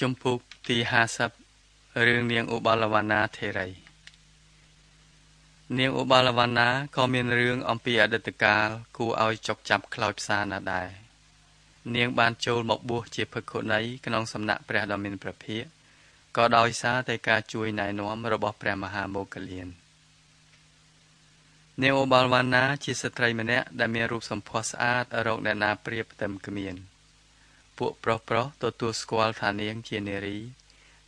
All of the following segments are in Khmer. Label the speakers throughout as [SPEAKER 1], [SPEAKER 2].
[SPEAKER 1] ជំពូកទី50រឿងនាងឧបលវណ្ណាធេរីនាងឧបលវណ្ណាក៏មានរឿងអំពីអតីតកាលគួរឲ្យចុកចាប់ខ្លោចផ្សាណាដែរនាងបានចូលមកបួសជាភិក្ខុនីក្នុងសំណាក់ព្រះដ៏មានព្រះភិក្ខក៏ដោយសារតែការជួយណែនាំរបស់ព្រះមហាមោគលាននាងឧបលវណ្ណាជាស្ត្រីម្នាក់ដែលមានរូបសម្ផស្សស្អាតរកអ្នកណាប្រៀបផ្ទឹមគ្មាន ពួកប្រុសប្រុសទទួលស្គាល់ថានាងជានារី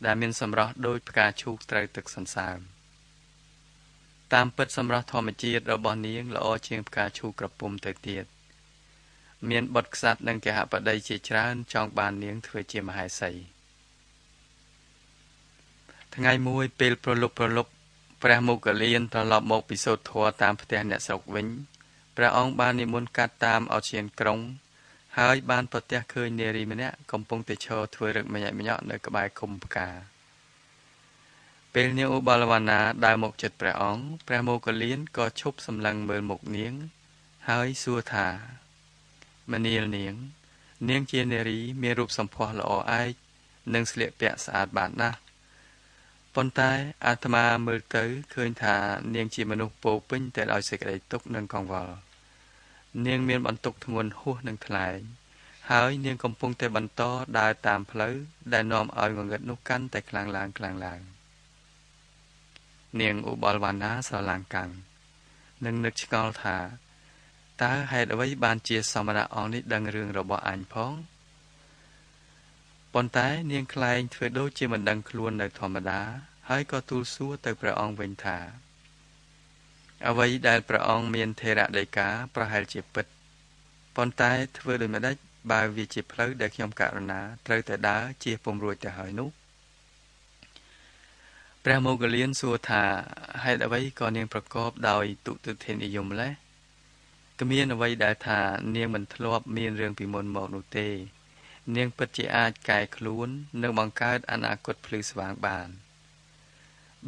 [SPEAKER 1] ដែលមានសម្រស់ដូចផ្កាឈូកត្រូវទឹកសន្សើមតាមពិតសម្រស់ធម្មជាតិរបស់នាងល្អជាងផ្កាឈូកក្រពុំទៅទៀតមានបុត្រក្សត្រនិងកហបតីជាច្រើនចង់បាននាងធ្វើជាមហេសីថ្ងៃមួយពេលប្រលប់ប្រលប់ព្រះមុគលានត្រឡប់មកពិសូដ្ឋធម៌តាមផ្ទះអ្នកស្រុកវិញព្រះអង្គបាននិមន្តកាត់តាមអោឈានក្រុង ហើយបានប្រទះឃើញនារីម្នាក់កំពុងតែឈរធ្វើរឹកម្ញាក់ម្ញាក់នៅក្បែរគុំផ្កាពេលនាងឧបលវណ្ណាដើរមកជិតព្រះអង្គព្រះមោគលានក៏ឈប់សម្លឹងមើលមុខនាង ហើយសួរថាមនាលនាង នាងជានារីមានរូបសម្ផស្សល្អឯកនិងស្លៀកពាក់ស្អាតបានណាស់ប៉ុន្តែអាត្មាមើលទៅឃើញថានាងជាមនុស្សពោពេញតែដោយសេចក្តីទុក្ខនិងកង្វល់ នាងមានបន្ទុកធ្ងន់ហួសនឹងថ្លែងហើយនាងកំពុងតែបន្តដើរតាមផ្លូវដែលនាំឲ្យងងឹតនោះកាន់តែខ្លាំងឡើងខ្លាំងឡើងនាងឧបលវណ្ណាស្រឡាងកាំងនិងនឹកឆ្ងល់ថាតើហេតុអ្វីបានជាសមណៈអង្គនេះដឹងរឿងរបស់អញផងប៉ុន្តែនាងខ្លែងធ្វើដូចជាមិនដឹងខ្លួននៅធម្មតា ហើយក៏ទូលសួរទៅព្រះអង្គវិញថា អ្វីដែលព្រះអង្គមានថេរដីកាប្រហែលជាពិតប៉ុន្តែធ្វើដូចម្ដេចបើវាជាផ្លូវដែលខ្ញុំករណាត្រូវតែដើរជាពំរួចទៅហើយនោះព្រះមោគលានសួរថាហេតុអ្វីក៏នាងប្រកបដោយទុតិធិនិយមម្លេះគ្មានអ្វីដែលថានាងមិនធ្លាប់មានរឿងពីមុនមកនោះទេ នាងពិតជាអាចកែខ្លួន និងបង្កើតអនាគតភ្លឺស្វាងបាន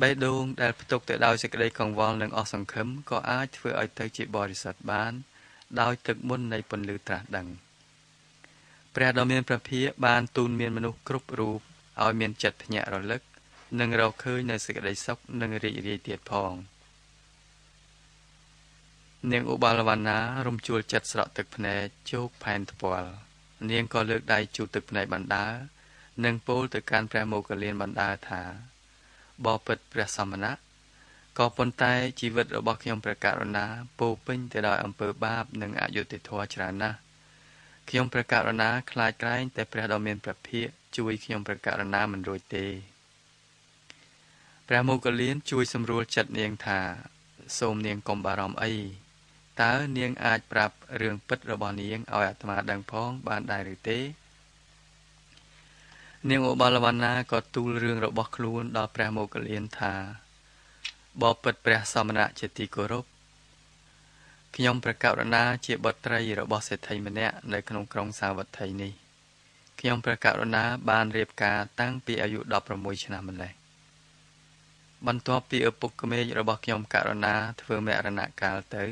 [SPEAKER 1] បេះដូងដែលផ្ទុកទៅដោយសេចក្តីកង្វល់និងអស់សង្ឃឹមក៏អាចធ្វើឲ្យទៅជាបរិសុទ្ធបាន ដោយទឹកមុននៃពន្លឺត្រាស់ដឹងព្រះដ៏មានព្រះភិយបានទូនមានមនុស្សគ្រប់រូបឲ្យមានចិត្តភ្ញាក់រលឹក និងរកឃើញនៅសេចក្តីសុខនិងរីករាយទៀតផង នាងឧបាលវណ្ណារំជួលចិត្តស្រក់ទឹកភ្នែកជោគផែនថ្ពាល់នាងក៏លើកដៃជូតទឹកភ្នែកបណ្ដា និងពោលទៅកាន់ព្រះមោគលានបណ្ដាថា បបិទ្ធព្រះសមណៈក៏ប៉ុន្តែជីវិតរបស់ខ្ញុំព្រះករុណាពោពេញទៅដោយអំពើបាប និងអយុត្តិធម៌ច្រើនណាស់ខ្ញុំព្រះករុណាខ្លាចក្រែងតែព្រះដ៏មានព្រះភិក្ខជួយខ្ញុំព្រះករុណាមិនរួចទេព្រះមោគលានជួយសម្រួលចិត្តនាងថា សូមនាងកុំបារម្ភអីតើនាងអាចប្រាប់រឿងពិតរបស់នាងឲ្យអាត្មាដឹងផងបានដែរឬទេ នាងឧបលវណ្ណាក៏ទូលរឿងរបស់ខ្លួនដល់ព្រះមោគលានថាបបិទ្ធព្រះសមណៈជាទីគោរពខ្ញុំព្រះករុណាជាបុត្រីរបស់សេដ្ឋីម្នាក់នៅក្នុងក្រុងសាវត្ថីនេះខ្ញុំព្រះករុណាបានរៀបការតាំងពីអាយុ16ឆ្នាំម្ល៉េះបន្ទាប់ពីឪពុកក្មេករបស់ខ្ញុំករុណាធ្វើមរណកាលទៅ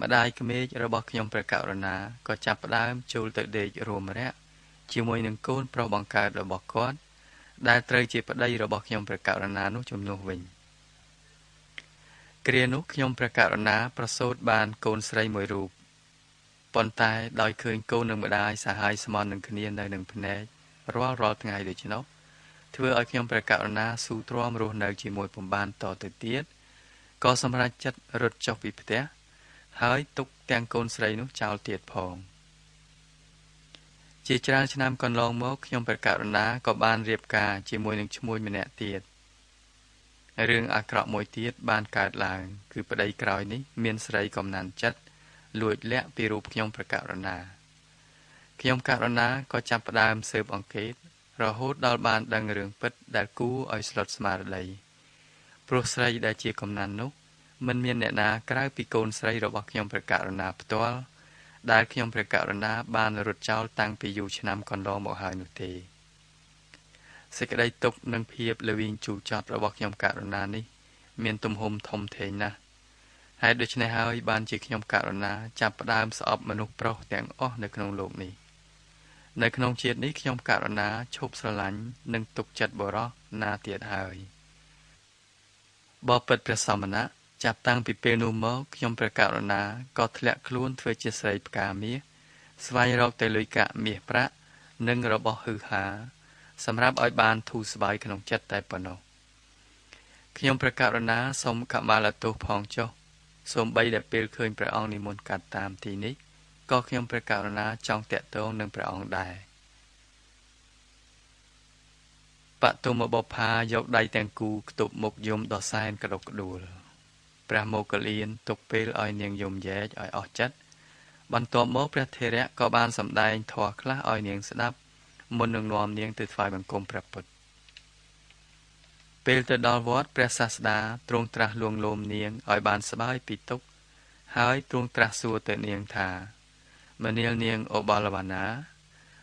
[SPEAKER 1] ម្ដាយក្មេករបស់ខ្ញុំព្រះករុណាក៏ចាប់ផ្ដើមចូលទៅដេករួមរយៈ ជាមួយនឹងកូនប្រុសបង្កើតរបស់គាត់ដែលត្រូវជាប្តីរបស់ខ្ញុំព្រះករុណានោះជំនួសវិញគ្រានោះខ្ញុំព្រះករុណាប្រសូតបានកូនស្រីមួយរូបប៉ុន្តែដោយឃើញកូននិងម្ដាយសាហាយស្មន់នឹងគ្នានៅនឹងភ្នែករាល់រាល់ថ្ងៃដូច្នោះធ្វើឲ្យខ្ញុំព្រះករុណាស៊ូទ្រាំរស់នៅជាមួយពំបានតទៅទៀតក៏សម្រេចចិត្តរត់ចុះពីផ្ទះហើយទុកទាំងកូនស្រីនោះចោលទៀតផង។ ជាច្រើនឆ្នាំកន្លងមកខ្ញុំព្រះករុណាក៏បានរៀបការជាមួយនឹងឈ្មួញម្នាក់ទៀតរឿងអាក្រក់មួយទៀតបានកើតឡើង គឺប្តីក្រោយនេះមានស្រីកំណានចិត្តលួចលាក់ពីរូបខ្ញុំព្រះករុណាខ្ញុំករុណាក៏ចាប់ផ្ដើមស៊ើបអង្កេត រហូតដល់បានដឹងរឿងពិតដែលគួរឲ្យស្លុតស្មារតីព្រោះស្រីដែលជាកំណាននោះមិនមានអ្នកណាក្រៅពីកូនស្រីរបស់ខ្ញុំព្រះករុណាផ្ទាល់ ដែលខ្ញុំព្រះករុណាបានរត់ចោលតាំងពីយូរឆ្នាំកន្លងមកហើយនោះទេសេចក្តីទុក្ខនិងភាពល្វីងជូរចត់របស់ខ្ញុំករុណានេះមានទំហំធំធេងណាស់ហើយដូច្នេះហើយបានជាខ្ញុំករុណាចាប់ផ្ដើមស្អប់មនុស្សប្រុសទាំងអស់នៅក្នុងโลกនេះ នៅក្នុងជាតិនេះខ្ញុំករណាឈប់ស្រឡាញ់និងទុកចិត្តបរោះណាទៀតហើយបបិទ្ធព្រះសមណៈ ចាប់តាំងពីពេលនោះមកខ្ញុំព្រះករុណាក៏ធ្លាក់ខ្លួនធ្វើជាស្រីផ្កាមាសស្វែងរកតែលុយកាក់មាសប្រាក់និងរបស់ហឺហា សម្រាប់ឲ្យបានធូរស្បើយក្នុងចិត្តតែប៉ុណ្ណោះខ្ញុំព្រះករុណាសូមខបាលទោសផងចុះសូមបីដែលពេលឃើញព្រះអង្គនិមន្តកាត់តាមទីនេះក៏ខ្ញុំព្រះករុណាចង់តាក់ទងនឹងព្រះអង្គដែរបតុមបផាយកដៃទាំងគូ ខ្ទប់មុខយំដ៏សែនក្តុកក្តួល ព្រះមោគលានទុកពេលឲ្យនាងយំយែកឲ្យអស់ចិត្តបន្ទាប់មកព្រះធេរៈក៏បានសម្ដែងធម៌ខ្លះឲ្យនាងស្ដាប់មុននឹងនាំនាងទៅថ្វាយបង្គំព្រះពុទ្ធពេលទៅដល់វត្តព្រះសាស្តាទ្រង់ត្រាស់លួងលោមនាងឲ្យបានស្បាយពីទុក្ខហើយទ្រង់ត្រាស់សួរទៅនាងថាមនាលនាងអូបលវណ្ណា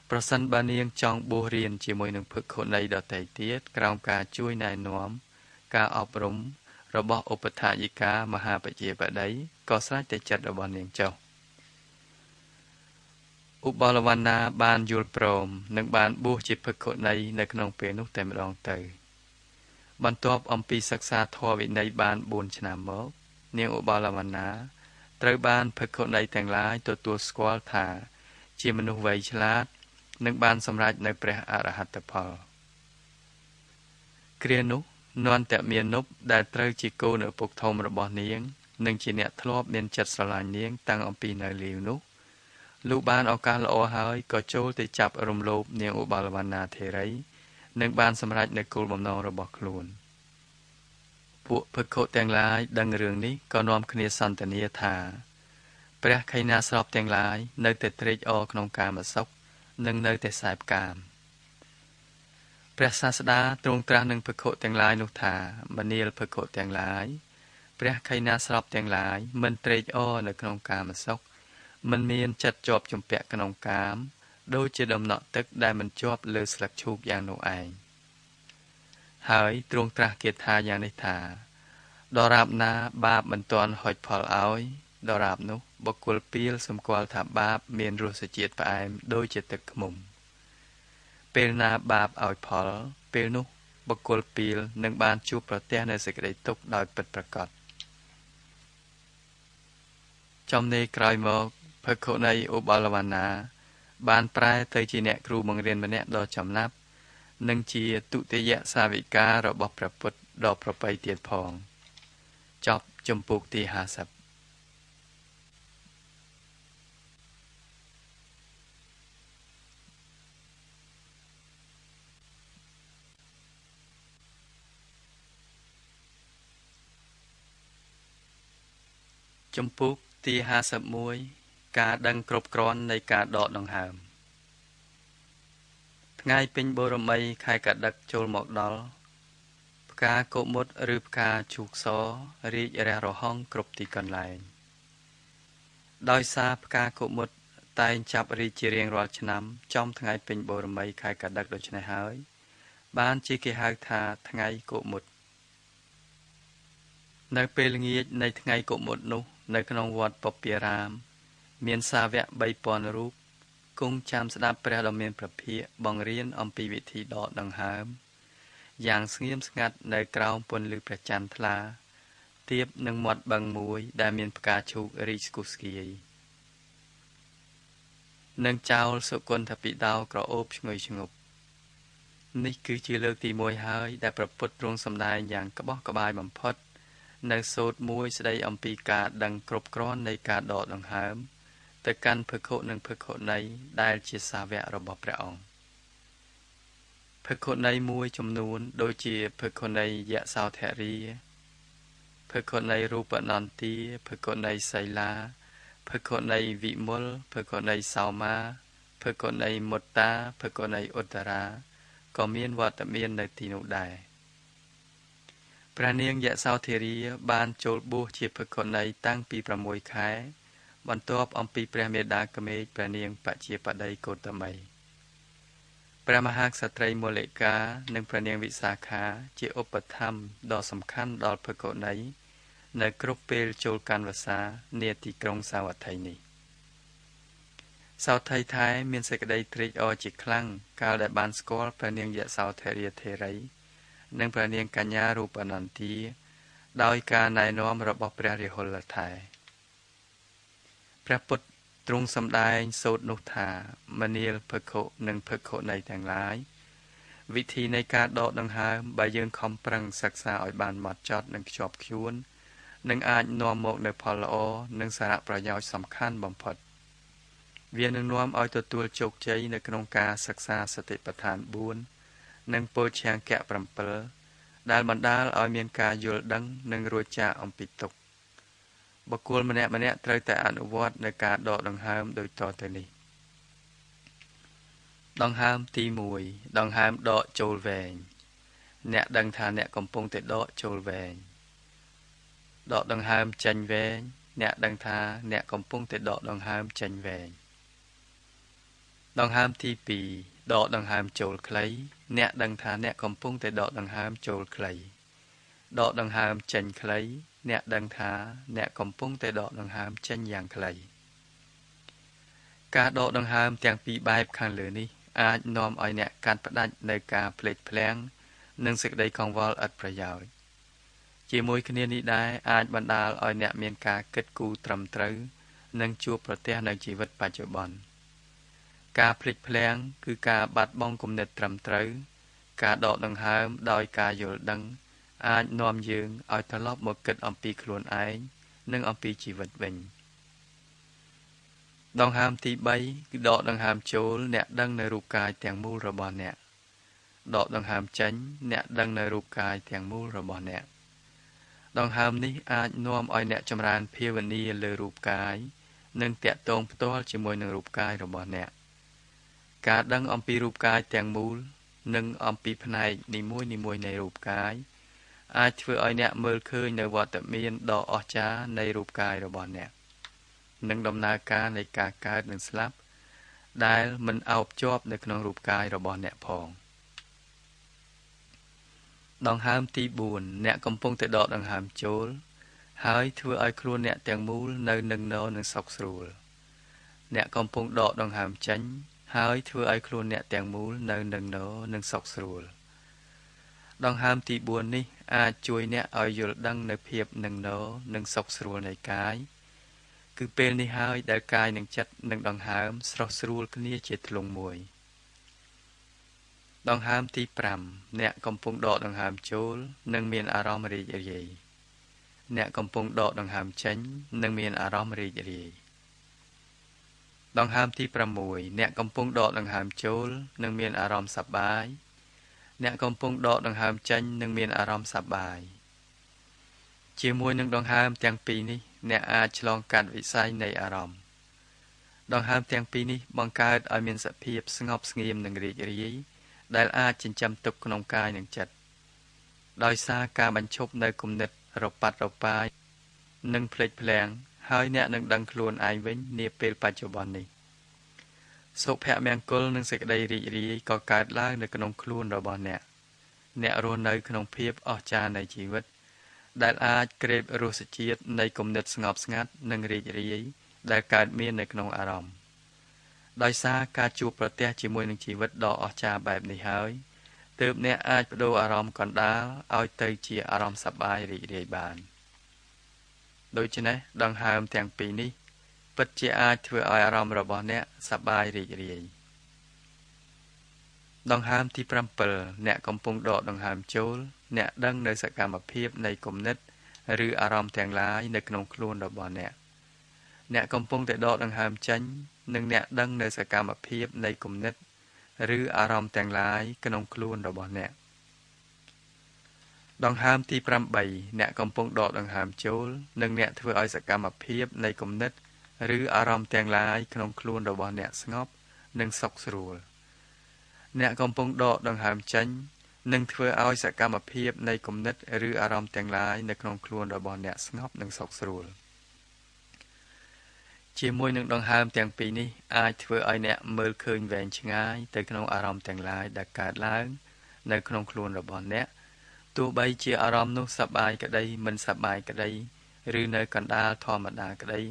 [SPEAKER 1] ប្រសិនបើនាងចង់បួសរៀនជាមួយនឹងភឹក្ខុនីដទៃទៀតក្រោមការជួយណែនាំ ការអប់រំ របស់ឧបថាយិកាមហាបជាបតីក៏ស្រេចតែចិត្តរបស់នាងចុះឧបលវណ្ណាបានយល់ព្រមនិងបានបួសជាភឹក្ខុនីនៅក្នុងពេលនោះតែម្ដងទៅ បន្ទាប់អំពីសិក្សាធម៌វិន័យបាន4ឆ្នាំមក នាងឧបលវណ្ណាត្រូវបានភឹក្ខុនីទាំងឡាយទទួលស្គាល់ថា ជាមនុស្សវៃឆ្លាតនិងបានសម្រេចនៅព្រះអរហត្តផលគ្រានោះ នន្តមាននុបដែលត្រូវជាកូនឪពុកធំរបស់នាងនិងជាអ្នកធ្លាប់មានចិត្តស្រឡាញ់នាង តាំងអំពីនៅលាវនោះលុះបានឱកាសល្អហើយក៏ចូលទៅចាប់រំលោភនាងឧបលវណ្ណាធេរីនិងបានសម្រេចនៅគោលបំណងរបស់ខ្លួនពួកភឹក្ខុទាំងឡាយដឹងរឿងនេះក៏នាំគ្នាសន្ទនាថាព្រះខៃណាស្របទាំងឡាយនៅតែត្រេកអរក្នុងកាមសុខនិងនៅតែសែបកាម ព្រះសាស្តាទ្រង់ត្រាស់នឹងភុទាំងឡាយនោះថាមនាលភុទាំងឡាយព្រះខៃណាស្របទាំងឡាយមិនត្រេកអរនៅក្នុងកាមសុខមិនមានចិត្តជាប់ជំពាក់ក្នុងកាមដូចជាដំណក់ទឹកដែលមិនជាប់លើស្លឹកឈូកយ៉ាងនោះឯងហើយទ្រង់ត្រាស់គាថាយ៉ាងនេះថាដរាបណាបាបមិនទាន់ហុចផលឲ្យដរាបនោះបុគ្គលពៀលសម្គាល់ថាបាប មានរសជាតិផ្អែមដូចជាទឹកឃ្មុំ ពេលណាបាបឲ្យផល ពេលនោះបុគ្គលពៀលនឹងបានជួបប្រទះនៅសេចក្តីទុក្ខដោយពិតប្រាកដចំណេក្រោយមកភគនៃឧបលវណ្ណា បានប្រែទៅជាអ្នកគ្រូបង្រៀនម្នាក់ដ៏ចំណាប់និងជាទុតិយសាវិការបស់ព្រះពុទ្ធដ៏ប្រពៃទៀតផង ចប់ចំពុកទី50 ចំពុកទី51ការដឹងគ្រប់គ្រាន់នៃការដកដង្ហើម ថ្ងៃពេញបូរមីខែកដឹកចូលមកដល់ផ្កាកុមុតឬផ្កាជូកសរីករះរហងគ្រប់ទីកន្លែង ដោយសារផ្កាកុមុតតែងចាប់រីកជារៀងរាល់ឆ្នាំចំថ្ងៃពេញបូរមីខែកដឹកដូច្នេះហើយ បានជាគេហៅថាថ្ងៃកុមុតនៅពេលល្ងាចនៃថ្ងៃកុមុតនោះ នៅក្នុងវត្តពពារាម មានសាវក3000រូបគង់ចាំស្ដាប់ព្រះដ៏មានព្រះភិក្ខបង្រៀនអំពីវិធីដកដង្ហើមយ៉ាងស្ងៀមស្ងាត់នៅក្រោមពន្លឺព្រះច័ន្ទថ្លាទៀបនឹងមាត់បឹងមួយ ដែលមានផ្កាឈូករីកស្គុះស្គាយនិងចោលសុគន្ធពិដោក្រអូបឈ្ងុយឈ្ងប់នេះគឺជាលើកទី1ហើយដែលប្រពុតទ្រង់សម្ដែងយ៉ាងក្បោះក្បាយបំផុត នៅសូត្រមួយស្ដីអំពីការដឹងគ្រប់គ្រាន់នៃការដកដង្ហើមទៅកាន់ភិក្ខុនិងភិក្ខុនីដែលជាសាវករបស់ព្រះអង្គភិក្ខុនីមួយចំនួន ដូចជាភិក្ខុនីយសោធរីភិក្ខុនីរូបនន្ទាភិក្ខុនីសីលាភិក្ខុនីវិមុលភិក្ខុនីសោមាភិក្ខុនីមុតតាភិក្ខុនីឧត្តរាក៏មានវត្តមាននៅទីនោះដែរ ព្រះនាងយសោធារាបានចូលបួសជាភិក្ខុនីតាំងពី6ខែ បន្ទាប់អំពីព្រះមេដាកមេកព្រះនាងបជាបតីកោតមីព្រះមហាក្សត្រីមូលិកា និងព្រះនាងវិសាខា ជាឧបត្ថម្ភដ៏សំខាន់ដល់ភិក្ខុនីនៅគ្រប់ពេលចូលកាន់វសានាទីក្រុងសាវត្ថីនេះសោថៃថែមានសេចក្តីត្រេកអរជាខ្លាំងកាលដែលបានស្គាល់ព្រះនាងយសោធរាធេរី និងព្រះនាងកញ្ញារូបអនន្ទាដោយការណែនាំរបស់ព្រះរាហុលថែព្រះពុទ្ធទ្រង់សម្ដែងសូត្រនោះថាមនាលភគុនិងភគុនៃទាំងឡាយវិធីនៃការដកដង្ហើមបើយើងខំប្រឹងសិក្សាឲ្យបានម៉ត់ចត់និងខ្ជាប់ខ្ជួននឹងអាចនាំមកនូវផលល្អនិងសារៈប្រយោជន៍សំខាន់បំផុត។វានឹងនាំឲ្យទទួលជោគជ័យនៅក្នុងការសិក្សាសតិប្បដ្ឋាន4 និងពោឆាង្គៈ7ដែលបណ្ដាលឲ្យមានការយល់ដឹងនិងរួចចាកអំពីទុក្ខបុគ្គលម្នាក់ម្នាក់ត្រូវតែអនុវត្តនៅការដកដង្ហើមដូចតទៅនេះដង្ហើមទី1ដង្ហើមដកចូលវែងអ្នកដឹងថាអ្នកកំពុងតែដកចូលវែងដកដង្ហើមចេញវែងអ្នកដឹងថាអ្នកកំពុងតែដកដង្ហើមចេញវែងដង្ហើមទី2 ដកដង្ហើមចូលខ្លី អ្នកដឹងថាអ្នកកំពុងតែដកដង្ហើមចូលខ្លីដកដង្ហើមចេញខ្លី អ្នកដឹងថាអ្នកកំពុងតែដកដង្ហើមចេញយ៉ាងខ្លីការដកដង្ហើមទាំងពីរបែបខាងលើនេះអាចនាំឲ្យអ្នកកាត់ផ្ដាច់នៅការភ្លេចភ្លាំងនិងសេចក្តីកង្វល់ឥតប្រយោជន៍ជាមួយគ្នានេះដែរអាចបណ្ដាលឲ្យអ្នកមានការគិតគូរត្រឹមត្រូវ និងជួបប្រទះនៅជីវិតបច្ចុប្បន្ន។ ការភ្លេចភ្លាំងគឺការបាត់បង់គំនិតត្រឹមត្រូវ ការដកដង្ហើមដោយការយល់ដឹង អាចនាំយើងឲ្យត្រឡប់មកគិតអំពីខ្លួនឯងនិងអំពីជីវិតវិញដង្ហើមទី3គឺដកដង្ហើមចូលអ្នកដឹងនៅរូបកាយទាំងមូលរបស់អ្នកដកដង្ហើមចេញអ្នកដឹងនៅរូបកាយទាំងមូលរបស់អ្នកដង្ហើមនេះអាចនាំឲ្យអ្នកចម្រើនភាវនាលើរូបកាយនិងតាក់ទងផ្ទាល់ជាមួយនឹងរូបកាយរបស់អ្នក ការដឹងអំពីរូបកាយទាំងមូល និងអំពីផ្នែកនីមួយៗនៃរូបកាយអាចធ្វើឲ្យអ្នកមើលឃើញនៅវត្តមានដ៏អស្ចារ្យនៃរូបកាយរបស់អ្នកនិងដំណើរការនៃការកើតនិងស្លាប់ ដែលមិនអោបជាប់នៅក្នុងរូបកាយរបស់អ្នកផងដង្ហើមទី4អ្នកកំពុងតែដកដង្ហើមចូល ហើយធ្វើឲ្យខ្លួនអ្នកទាំងមូលនៅនឹងណនឹងសុខស្រួល អ្នកកំពុងដកដង្ហើមចេញ ហើយធ្វើឲ្យខ្លួនអ្នកទាំងមូលនៅនឹងណនិងសុខស្រួលដង្ហើមទី4នេះ អាចជួយអ្នកឲ្យយល់ដឹងនៅភាពនឹងណនិងសុខស្រួលនៃកាយគឺពេលនេះហើយដែលកាយនិងចិត្តនឹងដង្ហើមស្រស់ស្រួលគ្នាជាធ្លុងមួយដង្ហើមទី5អ្នកកំពុងដកដង្ហើមចូលនិងមានអារម្មណ៍រីករាយអ្នកកំពុងដកដង្ហើមចេញនិងមានអារម្មណ៍រីករាយ ដង្ហើមទី6អ្នកកំពុងដកដង្ហើមចូលនឹងមានអារម្មណ៍សប្បាយអ្នកកំពុងដកដង្ហើមចេញនឹងមានអារម្មណ៍សប្បាយជាមួយនឹងដង្ហើមទាំងពីរនេះ អ្នកអាចឆ្លងកាត់វិស័យនៃអារម្មណ៍ដង្ហើមទាំងពីរនេះបង្កើតឲ្យមានសភាពស្ងប់ស្ងៀមនិងរីករាយដែលអាចចិញ្ចឹមទុកក្នុងកាយនិងចិត្តដោយសារការបញ្ឈប់នៅគំនិតរប៉ាត់រប៉ាយនិងភ្លេចភ្លាំង ហើយអ្នកនឹងដឹងខ្លួនឯងវិញនាពេលបច្ចុប្បន្ននេះសុភមង្គលនិងសេចក្តីរីករាយក៏កើតឡើងនៅក្នុងខ្លួនរបស់អ្នកអ្នករស់នៅក្នុងភាពអស្ចារ្យនៃជីវិត ដែលអាចក្រេបរសជាតិនៃគំនិតស្ងប់ស្ងាត់និងរីករាយដែលកើតមាននៅក្នុងអារម្មណ៍ដោយសារការជួបប្រទះជាមួយនឹងជីវិតដ៏អស្ចារ្យបែបនេះហើយទើបអ្នកអាចបដូរអារម្មណ៍កណ្ដាលឲ្យទៅជាអារម្មណ៍សប្បាយរីករាយបាន។ ដូច្នេះដង្ហើមទាំងពីរនេះពិតជាអាចធ្វើឲ្យអារម្មណ៍របស់អ្នកសប្បាយរីករាយដង្ហើមទី7អ្នកកំពុងដកដង្ហើមចូល អ្នកដឹងនៅសកម្មភាពនៃគំនិត ឬអារម្មណ៍ទាំងឡាយនៅក្នុងខ្លួនរបស់អ្នកអ្នកកំពុងតែដកដង្ហើមចេញនិងអ្នកដឹងនៅសកម្មភាពនៃគំនិត ឬអារម្មណ៍ទាំងឡាយក្នុងខ្លួនរបស់អ្នក ដង្ហើមទី8អ្នកកំពុងដកដង្ហើមចូល និងអ្នកធ្វើឲ្យសកម្មភាពនៃគំនិត ឬអារម្មណ៍ទាំងឡាយក្នុងខ្លួនរបស់អ្នកស្ងប់ និងសុខស្រួល អ្នកកំពុងដកដង្ហើមចេញនិងធ្វើឲ្យសកម្មភាពនៃគំនិត ឬអារម្មណ៍ទាំងឡាយនៅក្នុងខ្លួនរបស់អ្នកស្ងប់និងសុខស្រួលជាមួយនឹងដង្ហើមទាំងពីរនេះអាចធ្វើឲ្យអ្នកមើលឃើញវែងឆ្ងាយទៅក្នុងអារម្មណ៍ទាំងឡាយដែលកើតឡើង នៅក្នុងខ្លួនរបស់អ្នក ទោះបីជាអារម្មណ៍នោះសប្បាយក្តីមិនសប្បាយក្តី ឬនៅកណ្ដាលធម្មតាក្តី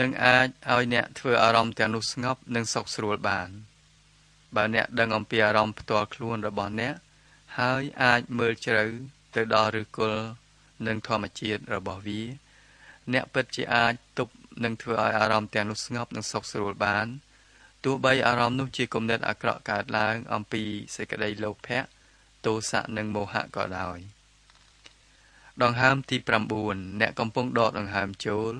[SPEAKER 1] នឹងអាចឲ្យអ្នកធ្វើអារម្មណ៍ទាំងនោះស្ងប់និងសុខស្រួលបាន បើអ្នកដឹងអំពីអារម្មណ៍ផ្ទាល់ខ្លួនរបស់អ្នក ហើយអាចមើលជ្រៅទៅដល់ឫសគល់និងធម្មជាតិរបស់វា អ្នកពិតជាអាចទប់និងធ្វើឲ្យអារម្មណ៍ទាំងនោះស្ងប់និងសុខស្រួលបានទោះបីអារម្មណ៍នោះជាគំនិតអាក្រក់កើតឡើងអំពីសេចក្តីលោភៈ ទោសៈនិងមោហៈក៏ដោយដង្ហើមទី9អ្នកកំពុងដកដង្ហើមចូល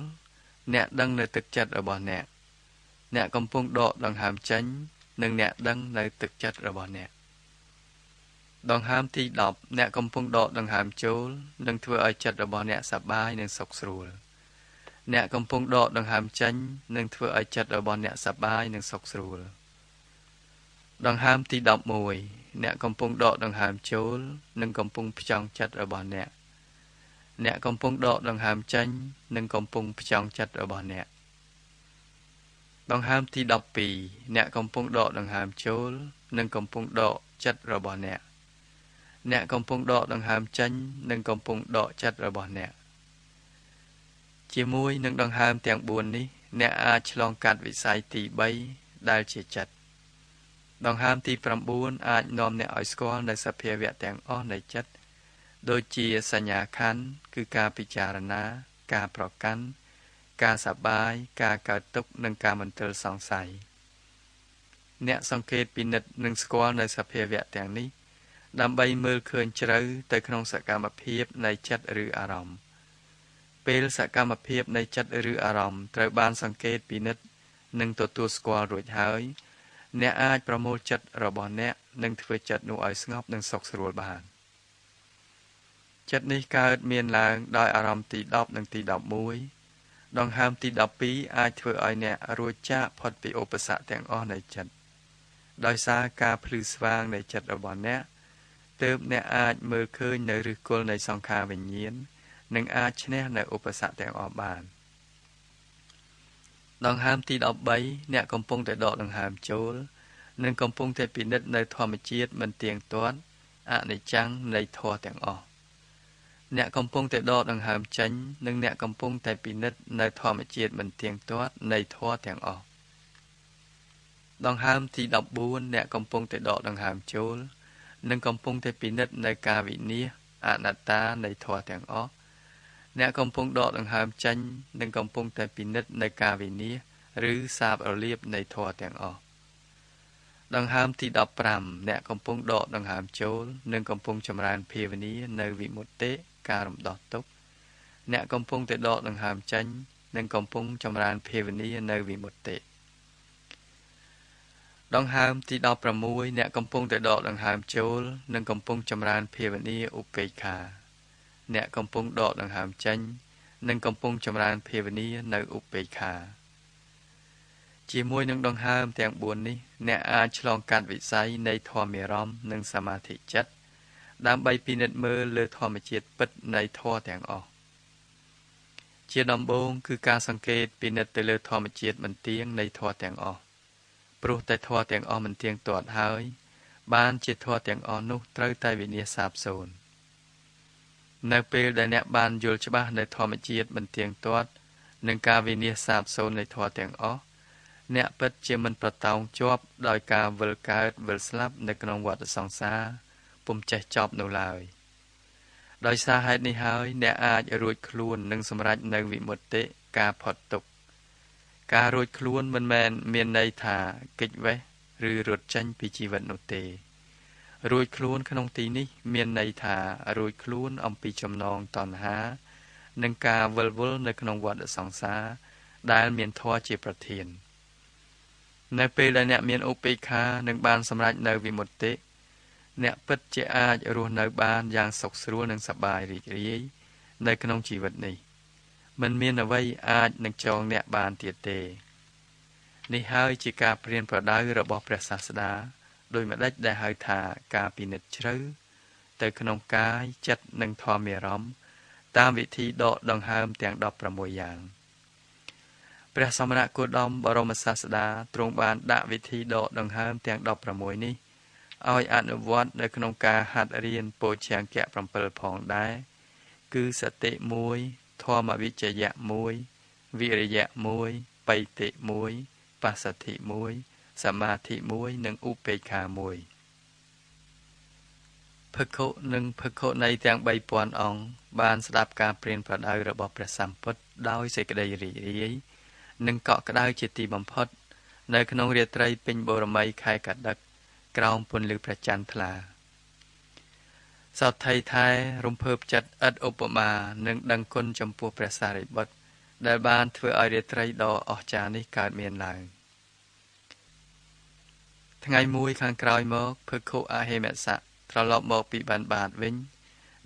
[SPEAKER 1] អ្នកដឹងនៅទឹកចិត្តរបស់អ្នកអ្នកកំពុងដកដង្ហើមចេញ និងអ្នកដឹងនៅទឹកចិត្តរបស់អ្នកដង្ហើមទី10អ្នកកំពុងដកដង្ហើមចូលនឹងធ្វើឲ្យចិត្តរបស់អ្នកសប្បាយនិងសុខស្រួល អ្នកកំពុងដកដង្ហើមចេញនឹងធ្វើឲ្យចិត្តរបស់អ្នកសប្បាយនិងសុខស្រួល ដង្ហើមទី11អ្នកកំពុងដកដង្ហើមចូលនឹងកំពុងផ្ចង់ចិត្តរបស់អ្នក អ្នកកំពុងដកដង្ហើមចេញ និងកំពុងផ្ចង់ចិត្តរបស់អ្នកដង្ហើមទី12អ្នកកំពុងដកដង្ហើមចូល និងកំពុងដកចិត្តរបស់អ្នកអ្នកកំពុងដកដង្ហើមចេញ និងកំពុងដកចិត្តរបស់អ្នកជាមួយនឹងដង្ហើមទាំង4នេះ អ្នកអាចឆ្លងកាត់វិស័យទី3ដែលជាចិត្ត ដង្ហើមទី9អាចនាំអ្នកឲ្យស្គាល់នៅសភាវៈទាំងអស់នៃចិត្តដូចជាសញ្ញាខណ្ឌគឺការពិចារណា ការប្រកាន់ការសបាយ ការកើតទុក្ខនិងការមន្ទិលសង្ស័យអ្នកសង្កេតពិនិត្យនិងស្គាល់នៅសភាវៈទាំងនេះ ដើម្បីមើលឃើញជ្រៅទៅក្នុងសកម្មភាពនៃចិត្តឬអារម្មណ៍ពេលសកម្មភាពនៃចិត្តឬអារម្មណ៍ត្រូវបានសង្កេតពិនិត្យនិងទទួលស្គាល់រួចហើយ អ្នកអាចប្រមូលចិត្តរបស់អ្នកនិងធ្វើចិត្តនោះឲ្យស្ងប់និងសុខស្រួលបាន ចិត្តនេះកើតមានឡើងដោយអារម្មណ៍ទី10និងទី11ដង្ហើមទី12អាចធ្វើឲ្យអ្នករួចចាកផុតពីឧបសគ្គទាំងអស់នៃចិត្តដោយសារការភ្លឺស្វាងនៃចិត្តរបស់អ្នកទើបអ្នកអាចមើលឃើញនៅឫសគល់នៃសង្ខារវិញ្ញាណនិងអាចឈ្នះនៅឧបសគ្គទាំងអស់បាន ដង្ហើមទី13អ្នកកំពុងតែដកដង្ហើមចូលនិងកំពុងតែពិនិត្យនៅធម្មជាតិមិនទៀងទាត់អនិច្ចំនៃធម៌ទាំងអស់អ្នកកំពុងតែដកដង្ហើមចេញនិងអ្នកកំពុងតែពិនិត្យនៅធម្មជាតិមិនទៀងទាត់នៃធម៌ទាំងអស់ដង្ហើមទី14អ្នកកំពុងតែដកដង្ហើមចូលនិងកំពុងតែពិនិត្យនៅការវិនិច្ឆ័យអនត្តានៃធម៌ទាំងអស់ អ្នកកំពុងដកដង្ហើមចេញនិងកំពុងតែពិនិត្យនៅការវិនិច្ឆ័យឬសាបរលាបនៃធម៌ទាំងអស់ដង្ហើមទី15អ្នកកំពុងដកដង្ហើមចូល និងកំពុងចម្រើនភាវនានៅវិមុតតិការរំដោះទុក្ខអ្នកកំពុងតែដកដង្ហើមចេញ និងកំពុងចម្រើនភាវនានៅវិមុតតិដង្ហើមទី16អ្នកកំពុងតែដកដង្ហើមចូល និងកំពុងចម្រើនភាវនាឧបេក្ខា អ្នកកំពុងដកដង្ហើមចេញ និងកំពុងចម្រើនភាវនានៅឧបេក្ខា ជាមួយនឹងដង្ហើមទាំង4នេះ អ្នកអាចឆ្លងកាត់វិស័យនៃធម៌មេរមនិងសមាធិចិត្តដើម្បីពិនិត្យមើលលើធម្មជាតិពិតនៃធម៌ទាំងអស់ជាដំបូងគឺការសង្កេតពិនិត្យទៅលើធម្មជាតិមិនទៀងនៃធម៌ទាំងអស់ព្រោះតែធម៌ទាំងអស់មិនទៀងទាត់ហើយ បានជាធម៌ទាំងអស់នោះត្រូវតែវិនាសសាបសូន្យ នៅពេលដែលអ្នកបានយល់ច្បាស់នៅធម្មជាតិមិនទៀងទាត់និងការវិនាសសាបសូន្យនៃធម៌ទាំងអស់អ្នកពិតជាមិនប្រតោងជាប់ដោយការវិលកើតវិលស្លាប់នៅក្នុងវដ្តសង្សារពុំចេះចប់នៅឡើយដោយសារហេតុនេះហើយអ្នកអាចរួចខ្លួននិងសម្រេចនៅវិមុតតិការផុតទុក្ខការរួចខ្លួនមិនមែនមានន័យថាកិច្ចវេះឬរត់ចេញពីជីវិតនោះទេ រួចខ្លួនក្នុងទីនេះ មានន័យថារួចខ្លួនអំពីចំណងតណ្ហា និងការវិលវល់នៅក្នុងវដ្តសង្សារដែលមានធម៌ជាប្រធាន នៅពេលដែលអ្នកមានឧបេក្ខានឹងបានសម្រេចនៅវិមុតតិអ្នកពិតជាអាចរស់នៅបានយ៉ាងសុខស្រួលនិងសប្បាយរីករាយនៅក្នុងជីវិតនេះមិនមានអ្វីអាចនឹងចងអ្នកបានទៀតទេ នេះហើយជាការព្រានប្រដៅរបស់ព្រះសាស្តា ដោយម្ដេចដែលហៅថាការពិនិត្យជ្រៅទៅក្នុងកាយចិត្តនិងធម៌អារម្មណ៍តាមវិធីដកដង្ហើមទាំង16យ៉ាងព្រះសម្មាគោតមបរមសាស្តាទ្រង់បានដាក់វិធីដកដង្ហើមទាំង16នេះឲ្យអនុវត្តនៅក្នុងការហាត់រៀនពោធិង្គៈ7ផងដែរគឺសតិ1ធម្មវិជ្ជយៈ1វិរិយៈ1បៃតិ1បស្សទ្ធិ1 សមាធិ1និងឧបេក្ខា1ភគុនិងភគុនៃទាំង3000អង្គបានស្ដាប់ការព្រានប្រដៅរបស់ព្រះសម្ពុទ្ធដោយសេចក្តីរីករាយនិងកក់ក្ដៅជាទីបំផុត នៅក្នុងរាត្រីពេញបូរមីខែកដឹកក្រោមពន្លឺព្រះចន្ទថ្លាសតថៃថែរំភើបចិត្តឥតឧបមានិងដឹងគុណចំពោះព្រះសារីបុត្រដែលបានធ្វើឲ្យរាត្រីដ៏អស្ចារ្យនេះកើតមានឡើង ថ្ងៃមួយខាងក្រោយមកភឹក្ខុអហេមសៈត្រឡប់មកពីបានបាតវិញ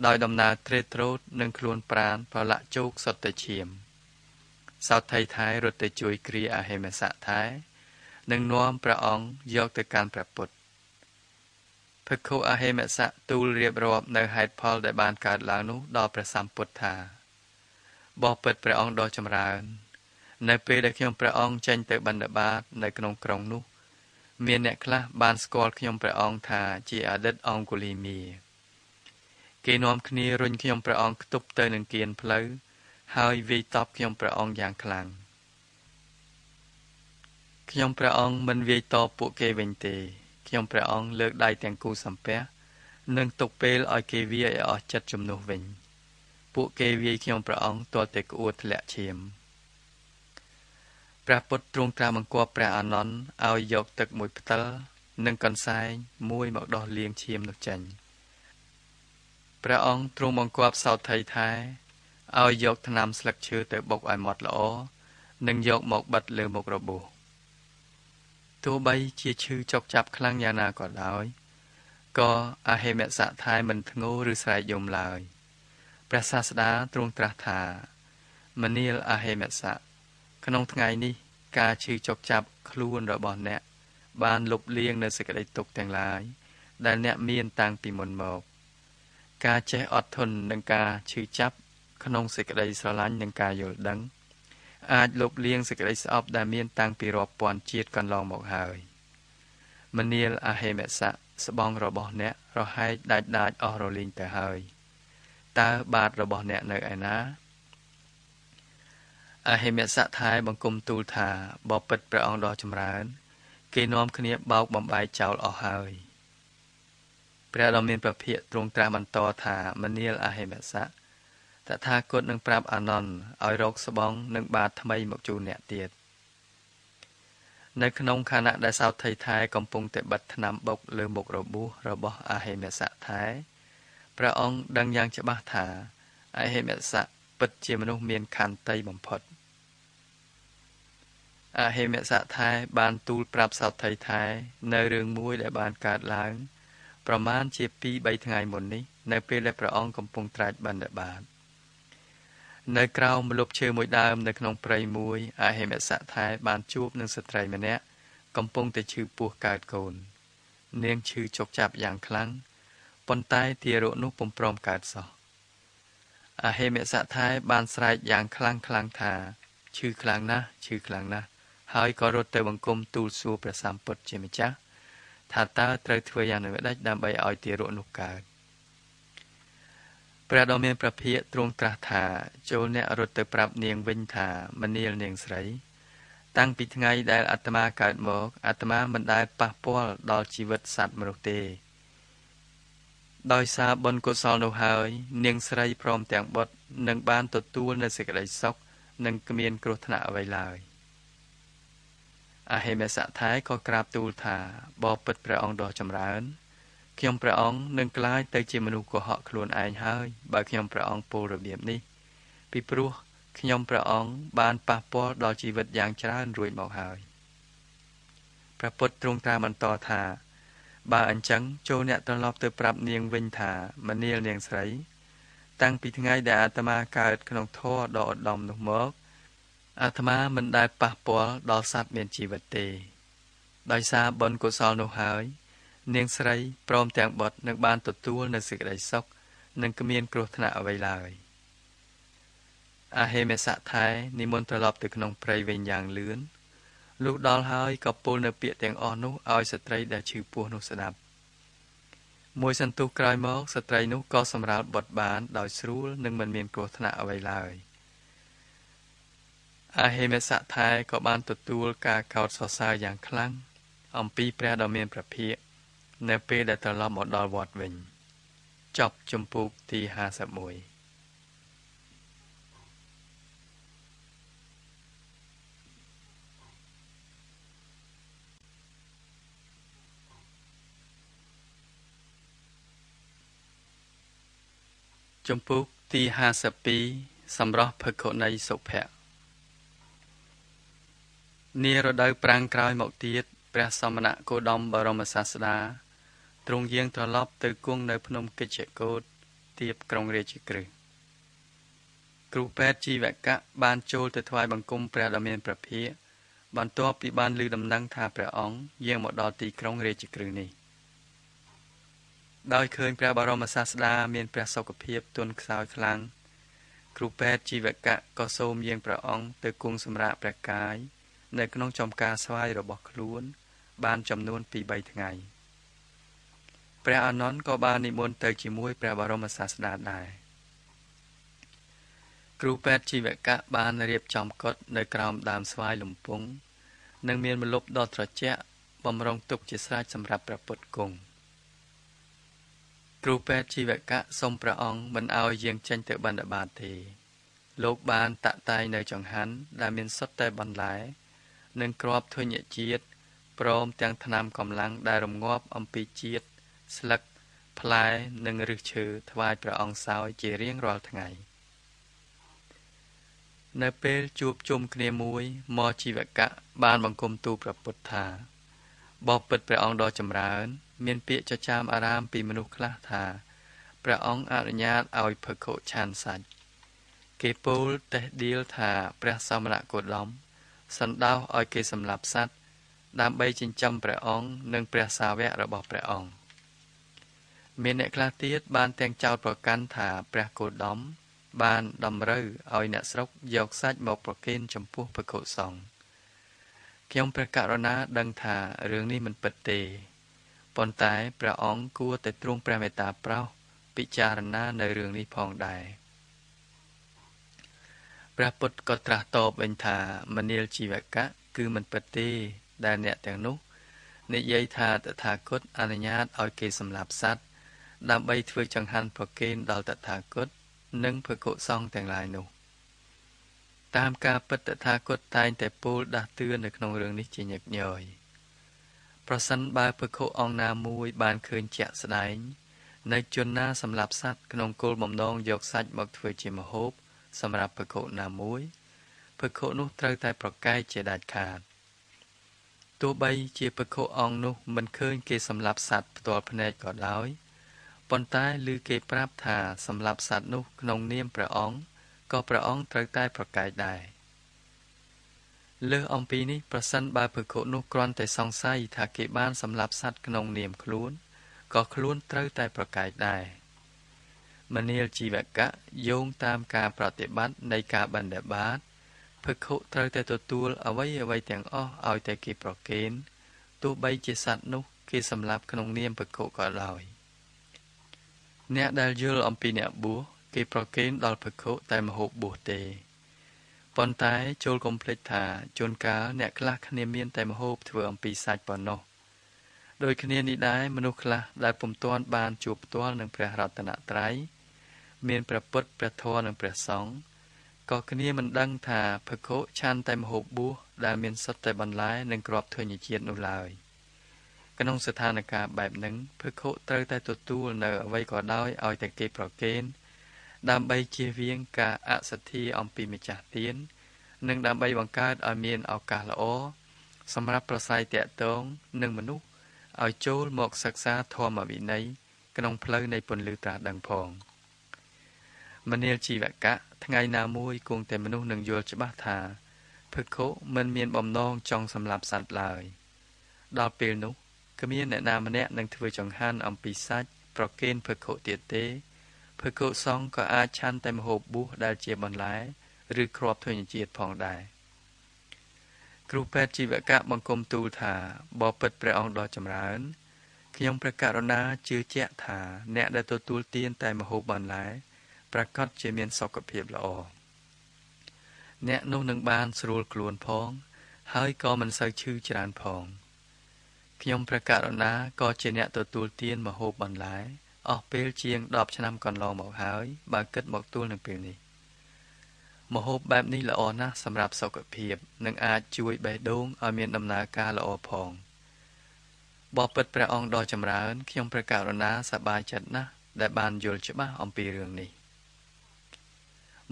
[SPEAKER 1] ដោយដំណើរត្រេតត្រោតនិងខ្លួនប្រានប្រឡាក់ជោគសុទ្ធតែឈាមសោតថៃថៃរត់ទៅជួយគ្រាអហេមសៈថែនិងនាំព្រះអង្គយកទៅកាន់ព្រះពុទ្ធភិក្ខុអហេមសៈទូលរៀបរាប់នៅហេតុផលដែលបានកើតឡើងនោះដល់ព្រះសម្ពុទ្ធថាបបពិតព្រះអង្គដ៏ចម្រើន នៅពេលដែលខ្ញុំព្រះអង្គចេញទៅបណ្ឌបាតនៅក្នុងក្រុងនោះ មានអ្នកខ្លះបានស្គាល់ខ្ញុំព្រះអង្គថាជាអតីតអង្គុលីមីគេនាំគ្នារុញខ្ញុំព្រះអង្គខ្ទប់ទៅនឹងគៀនផ្លូវហើយវាយតប់ខ្ញុំព្រះអង្គយ៉ាងខ្លាំងខ្ញុំព្រះអង្គមិនវាយតបពួកគេវិញទេខ្ញុំព្រះអង្គលើកដៃទាំងគូសំពះនិងទុកពេលឲ្យគេវាយឲ្យអស់ចិត្តជំនួសវិញ ពួកគេវាយខ្ញុំព្រះអង្គទាល់តែក្អួតធ្លាក់ឈាម ព្រះពុទ្ធទ្រង់ត្រាស់បង្គាប់ព្រះអានន្ទឲ្យយកទឹកមួយផ្តិលនិងកន្សែងមួយមកដោះលាងឈាមនោះចេញព្រះអង្គទ្រង់បង្គាប់សោថីថែឲ្យយកថ្នាំស្លឹកឈើទៅបុកឲ្យម៉ត់ល្អនិងយកមកបិទលើមុខរបួសទោះបីជាឈឺចុកចាប់ខ្លាំងយ៉ាងណាក៏ដោយក៏អហេមសៈថែមិនធ្ងោឬស្រែកយំឡើយព្រះសាស្តាទ្រង់ត្រាស់ថាមនាលអហេមសៈ ក្នុងថ្ងៃនេះការឈឺចុកចាប់ខ្លួនរបស់អ្នក បានលុបលាងនៅសេចក្តីទុក្ខទាំងឡាយដែលអ្នកមានតាំងពីមុនមក ការចេះអត់ធន់នឹងការឈឺចាប់ក្នុងសេចក្តីស្រឡាញ់និងការយល់ដឹង អាចលុបលាងសេចក្តីស្អប់ដែលមានតាំងពីរាប់ពាន់ជាតិកន្លងមកហើយមនាលអហេមសៈស្បងរបស់អ្នករហែកដាច់ដាច់អស់រលីងទៅហើយតើបាតរបស់អ្នកនៅឯណា អហេមសៈថែបង្គំទូលថាបបិទ្ធព្រះអង្គដ៏ចម្រើន គេនាំគ្នាបោកបំបែកចោលអស់ហើយព្រះដ៏មានព្រះភិក្ខទ្រង់ត្រាស់បន្តថាមនាលអហេមសៈតថាគតនឹងប្រាប់អានន្ទឲ្យរកស្បង់និងបាតថ្មីមកជូនអ្នកទៀតនៅក្នុងខណៈដែលសោថីថែកំពុងតែបិទថ្នាំបុកលើមុខរបួសរបស់អហេមសៈថែព្រះអង្គដឹងយ៉ាងច្បាស់ថាអហេមសៈពិតជាមនុស្សមានខន្តីបំផុតអ ហេមសៈថែបានទូលប្រាប់សោថីថែ នៅរឿងមួយដែលបានកើតឡើង ប្រមាណជា2 3ថ្ងៃមុននេះ នៅពេលដែលព្រះអង្គកំពុងត្រាច់បណ្ឌបាតនៅក្រោមម្លប់ឈើមួយដើមនៅក្នុងព្រៃមួយអហេមសៈថែបានជួបនឹងស្ត្រីម្នាក់កំពុងតែឈឺពោះកើតកូន នាងឈឺចុកចាប់យ៉ាងខ្លាំងប៉ុន្តែទារកនោះពុំព្រមកើតសោះអហេមសៈថែបានស្រែកយ៉ាងខ្លាំងខ្លាំងថាឈឺខ្លាំងណាស់ឈឺខ្លាំងណាស់ ហើយក៏រត់ទៅបង្គំទូលសួរព្រះសម្ពុទ្ធជាម្ចាស់ថាតើត្រូវធ្វើយ៉ាងណាម្ដេចដើម្បីឲ្យទារកនោះកើតព្រះដ៏មានព្រះភិក្ខទ្រង់ត្រាស់ថាចូលអ្នករត់ទៅប្រាប់នាងវិញថាមនាលនាងស្រី តាំងពីថ្ងៃដែលអាត្មាកើតមកអាត្មាមិនដែលប៉ះពាល់ដល់ជីវិតសត្វមនុស្សទេដោយសារបុណ្យកុសលនោះហើយ នាងស្រីព្រមទាំងបុត្រនឹងបានទទួលនូវសេចក្តីសុខនិងគ្មានគ្រោះថ្នាក់អ្វីឡើយ អហេមសៈថៃក៏ក្រាបទូលថាបបពិតព្រះអង្គដ៏ចម្រើនខ្ញុំព្រះអង្គនឹងក្លាយទៅជាមនុស្សកុហកខ្លួនឯងហើយបើខ្ញុំព្រះអង្គពោលរបៀបនេះ ពីព្រោះខ្ញុំព្រះអង្គបានប៉ះពាល់ដល់ជីវិតយ៉ាងច្រើនរួចមកហើយព្រះពុទ្ធទ្រង់ត្រាស់បន្តថា បើអញ្ចឹងចូលអ្នកត្រឡប់ទៅប្រាប់នាងវិញថាមនាលនាងស្រី តាំងពីថ្ងៃដែលអាត្មាកើតក្នុងធម៌ដ៏ឧត្តមនោះមក អាត្មាមិនដែលប៉ះពាល់ដល់សត្វមានជីវិតទេ ដោយសារបុណ្យកុសលនោះហើយ នាងស្រីព្រមទាំងបុត្រនឹងបានទទួលនូវសេចក្តីសុខនិងគ្មានគ្រោះថ្នាក់អ្វីឡើយអហេមសៈថែនិមន្តត្រឡប់ទៅក្នុងព្រៃវិញយ៉ាងលឿនលុះដល់ហើយក៏ពោលនៅពាក្យទាំងអស់នោះឲ្យស្ត្រីដែលឈឺពោះនោះស្ដាប់ មួយសន្ទុះក្រោយមកស្ត្រីនោះក៏សម្រាលបុត្របានដោយស្រួលនិងមិនមានគ្រោះថ្នាក់អ្វីឡើយ អាហេមេសៈថៃក៏បានទទួលការកោតសរសើរយ៉ាងខ្លាំងអំពីព្រះដ៏មានព្រះភិក្ខនៅពេលដែលត្រឡប់មកដល់វត្តវិញចប់ជំពូកទី51ជំពូកទី52សម្រស់ភឹកខុនៃសុភៈ នារដូវប្រាំងក្រោយមកទៀតព្រះសមណគោដមបរមសាស្តាទ្រង់យាងត្រឡប់ទៅគង់នៅភ្នំកិច្ចកោតទៀបក្រុងរាជក្រឹសគ្រូពេទ្យជីវកៈបានចូលទៅថ្វាយបង្គំព្រះដ៏មានព្រះភិក្ខបន្ទាប់ពីបានឮដំណឹងថាព្រះអង្គយាងមកដល់ទីក្រុងរាជក្រឹសនេះដោយឃើញព្រះបរមសាស្តាមានព្រះសុខភាពទន់ខ្សោយខ្លាំងគ្រូពេទ្យជីវកៈក៏សូមយាងព្រះអង្គទៅគង់សម្រាកព្រះកាយ នៅក្នុងចំការស្វាយរបស់ខ្លួន បានចំនួនពី3ថ្ងៃព្រះអានន្ទក៏បាននិមន្តទៅជាមួយព្រះបរមសាស្តាដែរគ្រូពេទ្យជីវកៈបានរៀបចំកុដនៅក្រោមដើមស្វាយលំពងនិងមានម្លប់ដ៏ត្រជាក់បំរុងទុកជាស្រេចសម្រាប់ព្រះពុទ្ធគង់គ្រូពេទ្យជីវកៈសូមព្រះអង្គមិនអោយយាងចេញទៅបណ្ឌបាតទេលោកបានតាក់តែងនៅចង្ហាន់ដែលមានសុទ្ធតែបន្លែ និងគ្រាប់ធញ្ញជាតិព្រមទាំងថ្នាំកម្លាំងដែលរងាប់អំពីជាតិស្លឹកផ្លែនិងឫសឈើថ្វាយព្រះអង្គសោយជារៀងរាល់ថ្ងៃនៅពេលជួបជុំគ្នាមួយមកជីវកៈបានបង្គំទូលព្រះពុទ្ធថាបបពិតព្រះអង្គដ៏ចម្រើន មានពាក្យចចាមអារាមពីមនុស្សខ្លះថាព្រះអង្គអនុញ្ញាតឲ្យភគុឆានសាច់គេពោលតេះដៀលថាព្រះសមណគោតម សណ្ដោសឲ្យគេសម្លាប់សត្វដើម្បីចិញ្ចឹមព្រះអង្គនិងព្រះសាវករបស់ព្រះអង្គមានអ្នកខ្លះទៀតបានទាំងចោទប្រកាន់ថាព្រះគោតមបានតម្រូវឲ្យអ្នកស្រុកយកសាច់មកប្រគេនចំពោះភគុសង្ឃខ្ញុំព្រះករុណាដឹងថារឿងនេះមិនពិតទេប៉ុន្តែព្រះអង្គគួរតែទ្រង់ព្រះមេត្តាប្រោសពិចារណានៅរឿងនេះផងដែរ ព្រះពុទ្ធក៏ត្រាស់តបវិញថាមនាលជីវកៈគឺមិនពិតទេដែលអ្នកទាំងនោះនិយាយថាតថាគតអនុញ្ញាតឲ្យគេសម្លាប់សត្វដើម្បីធ្វើចង្ហាន់ប្រគេនដល់តថាគត និងភគុសង្ឃទាំងឡាយនោះ តាមការពិតតថាគតតែងតែពោលដាស់តឿននៅក្នុងរឿងនេះជាញឹកញយប្រសិនបើភិក្ខុអង្គណាមួយបានឃើញជាក់ស្ដែង នៅជនណាសម្លាប់សត្វក្នុងគោលបំណងយកសាច់មកធ្វើជាម្ហូប សម្រាប់ភិក្ខុណាមួយភិក្ខុនោះត្រូវតែប្រកែកជាដាច់ខាតទោះបីជាភិក្ខុអង្គនោះមិនឃើញគេសម្លាប់សត្វផ្ទាល់ភ្នែកក៏ដោយប៉ុន្តែឮគេប្រាប់ថាសម្លាប់សត្វនោះក្នុងនាមព្រះអង្គក៏ព្រះអង្គត្រូវតែប្រកែកដែរលើសអំពីនេះប្រសិនបើភិក្ខុនោះគ្រាន់តែសង្ស័យថាគេបានសម្លាប់សត្វក្នុងនាមខ្លួនក៏ខ្លួនត្រូវតែប្រកែកដែរ មនាលជីវកៈយោងតាមការប្រតិបត្តិនៃការបណ្ឌបាតភិក្ខុត្រូវតែទទួលអ្វីអ្វីទាំងអស់ឲ្យតែគេប្រគេនទោះបីជាសត្វនោះគេសម្លាប់ក្នុងនាមភិក្ខុក៏ដោយអ្នកដែលយល់អំពីអ្នកបួសគេប្រគេនដល់ភិក្ខុតែមហូបបួសទេប៉ុន្តែចូលកុំភ្លេចថាជួនកាលអ្នកខ្លះគ្នាមានតែម្ហូបធ្វើអំពីសាច់ប៉ុណ្ណោះដោយគ្នានេះដែរមនុស្សខ្លះដែលពុំទាន់បានជួបផ្ទាល់នឹងព្រះរតនត្រ័យ មានព្រះពុទ្ធព្រះធម៌និងព្រះសង្ឃក៏គ្នាមិនដឹងថាភគោឆានតែម្ហូបបួសដែលមានសុទ្ធតែបន្លែនិងក្របធញ្ញជាតិនោះឡើយក្នុងស្ថានភាពបែបហ្នឹងភគោត្រូវតែទទួលនៅអ្វីក៏ដោយឲ្យតែគេប្រគេនដើម្បីជៀសវាងការអសទ្ធាអំពីម្ចាស់ទាននិងដើម្បីបង្កើតឲ្យមានឱកាសល្អសម្រាប់ប្រស័យតាក់ទងនឹងមនុស្សឲ្យចូលមកសិក្សាធម៌វិន័យក្នុងផ្លូវនៃពន្លឺត្រាស់ដឹងផង មនាលជីវកៈថ្ងៃណាមួយគង់តែមនុស្សនឹងយល់ច្បាស់ថាភិក្ខុមិនមានបំណងចង់សម្លាប់សត្វឡើយដល់ពេលនោះគ្មានអ្នកណាម្នាក់នឹងធ្វើចង្ហាន់អំពីសាច់ប្រគេនភិក្ខុទៀតទេភិក្ខុសង្ឃក៏អាចឆាន់តែម្ហូបបួសដែលជាបន្លែឬគ្រាប់ធញ្ញជាតិផងដែរគ្រូពេទ្យជីវកៈបង្គំទូលថាបបិទ្ធព្រះអង្គដ៏ចម្រើនខ្ញុំព្រះករុណាជឿជាក់ថាអ្នកដែលទទួលទានតែម្ហូបបន្លែ ប្រកាសជាមានសុខភាពល្អអ្នកនោះនឹងបានស្រួលខ្លួនផង ហើយក៏មិនសូវឈឺច្រើនផងខ្ញុំព្រះករុណាក៏ជាអ្នកទទួលទានមហូបបន្លែអស់ពេលជាង10ឆ្នាំកន្លងមកហើយ បើគិតមកទល់នឹងពេលនេះមហូបបែបនេះល្អណាស់សម្រាប់សុខភាព និងអាចជួយបេះដូងឲ្យមានដំណើរការល្អផងបបិទ្ធព្រះអង្គដ៏ចម្រើន ខ្ញុំព្រះករុណាសប្បាយចិត្តណាស់ដែលបានយល់ច្បាស់អំពីរឿងនេះ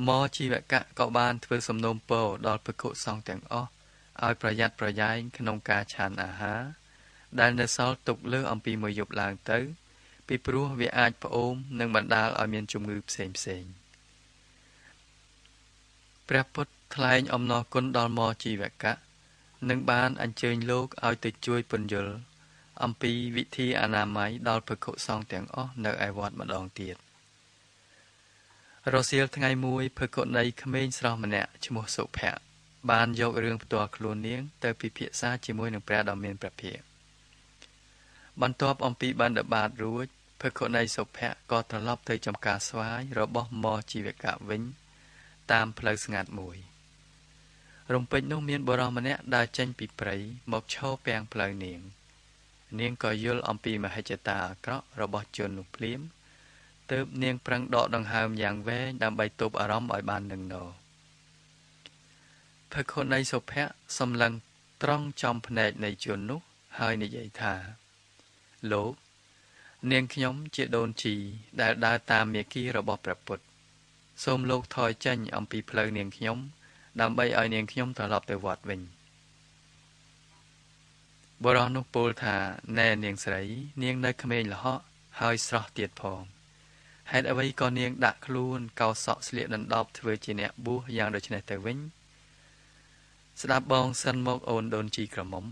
[SPEAKER 1] មកជីវកៈក៏បានធ្វើសំណូមពរដល់ភិក្ខុសង្ឃទាំងអស់ឲ្យប្រយ័ត្នប្រយែងក្នុងការឆានអាហារដែលនៅសល់ទុកលើអំពីមួយយប់ឡើងទៅ ពីព្រោះវាអាចផ្អូមនិងបណ្ដាលឲ្យមានជំងឺផ្សេងផ្សេងព្រះពុទ្ធថ្លែងអំណរគុណដល់មជីវកៈនិងបានអញ្ជើញលោកឲ្យទៅជួយពន្យល់អំពីវិធីអនាម័យដល់ភិក្ខុសង្ឃទាំងអស់នៅឯវត្តម្ដងទៀត រសៀលថ្ងៃមួយភិក្ខុនីក្មេងស្រស់ម្នាក់ឈ្មោះសុភ័ក្របានយករឿងផ្ទាល់ខ្លួននាង ទៅពិភាក្សាជាមួយនឹងព្រះដ៏មានព្រះភិក្ខបន្ទាប់អំពីបណ្ឌបាតរួចភិក្ខុនីសុភ័ក្រក៏ត្រឡប់ទៅចំការស្វាយរបស់មជីវកៈវិញ តាមផ្លូវស្ងាត់មួយ រំពេចនោះមានបុរសម្នាក់ដើរចេញពីព្រៃមកឈរពាំងផ្លូវនាង នាងក៏យល់អំពីមហិច្ឆតាអាក្រក់របស់ជននោះភ្លាម ទើបនាងប្រឹងដកដង្ហើមយ៉ាងវែងដើម្បីទប់អារម្មណ៍ឲ្យបាននឹងណភក្ខុនៃសុភ័ក្រសំឡឹងត្រង់ចំភ្នែកនៃជននោះហើយនិយាយថាលោកនាងខ្ញុំជាដូនជីដែលដើរតាមមាគ៌ារបស់ព្រះពុទ្ធសូមលោកថយចេញអំពីផ្លូវនាងខ្ញុំ ដើម្បីឲ្យនាងខ្ញុំត្រឡប់ទៅវត្តវិញបរោះនោះពោលថាណែនាងស្រី នាងនៅក្មេងលហកហើយស្រស់ទៀតផង ហេតុអ្វីក៏នាងដាក់ខ្លួនកោសក់ស្លៀកដណ្ដប់ធ្វើជាអ្នកបួសយ៉ាងដូចនេះទៅវិញស្ដាប់បងសិនមកអូនដូនជីក្រមុំ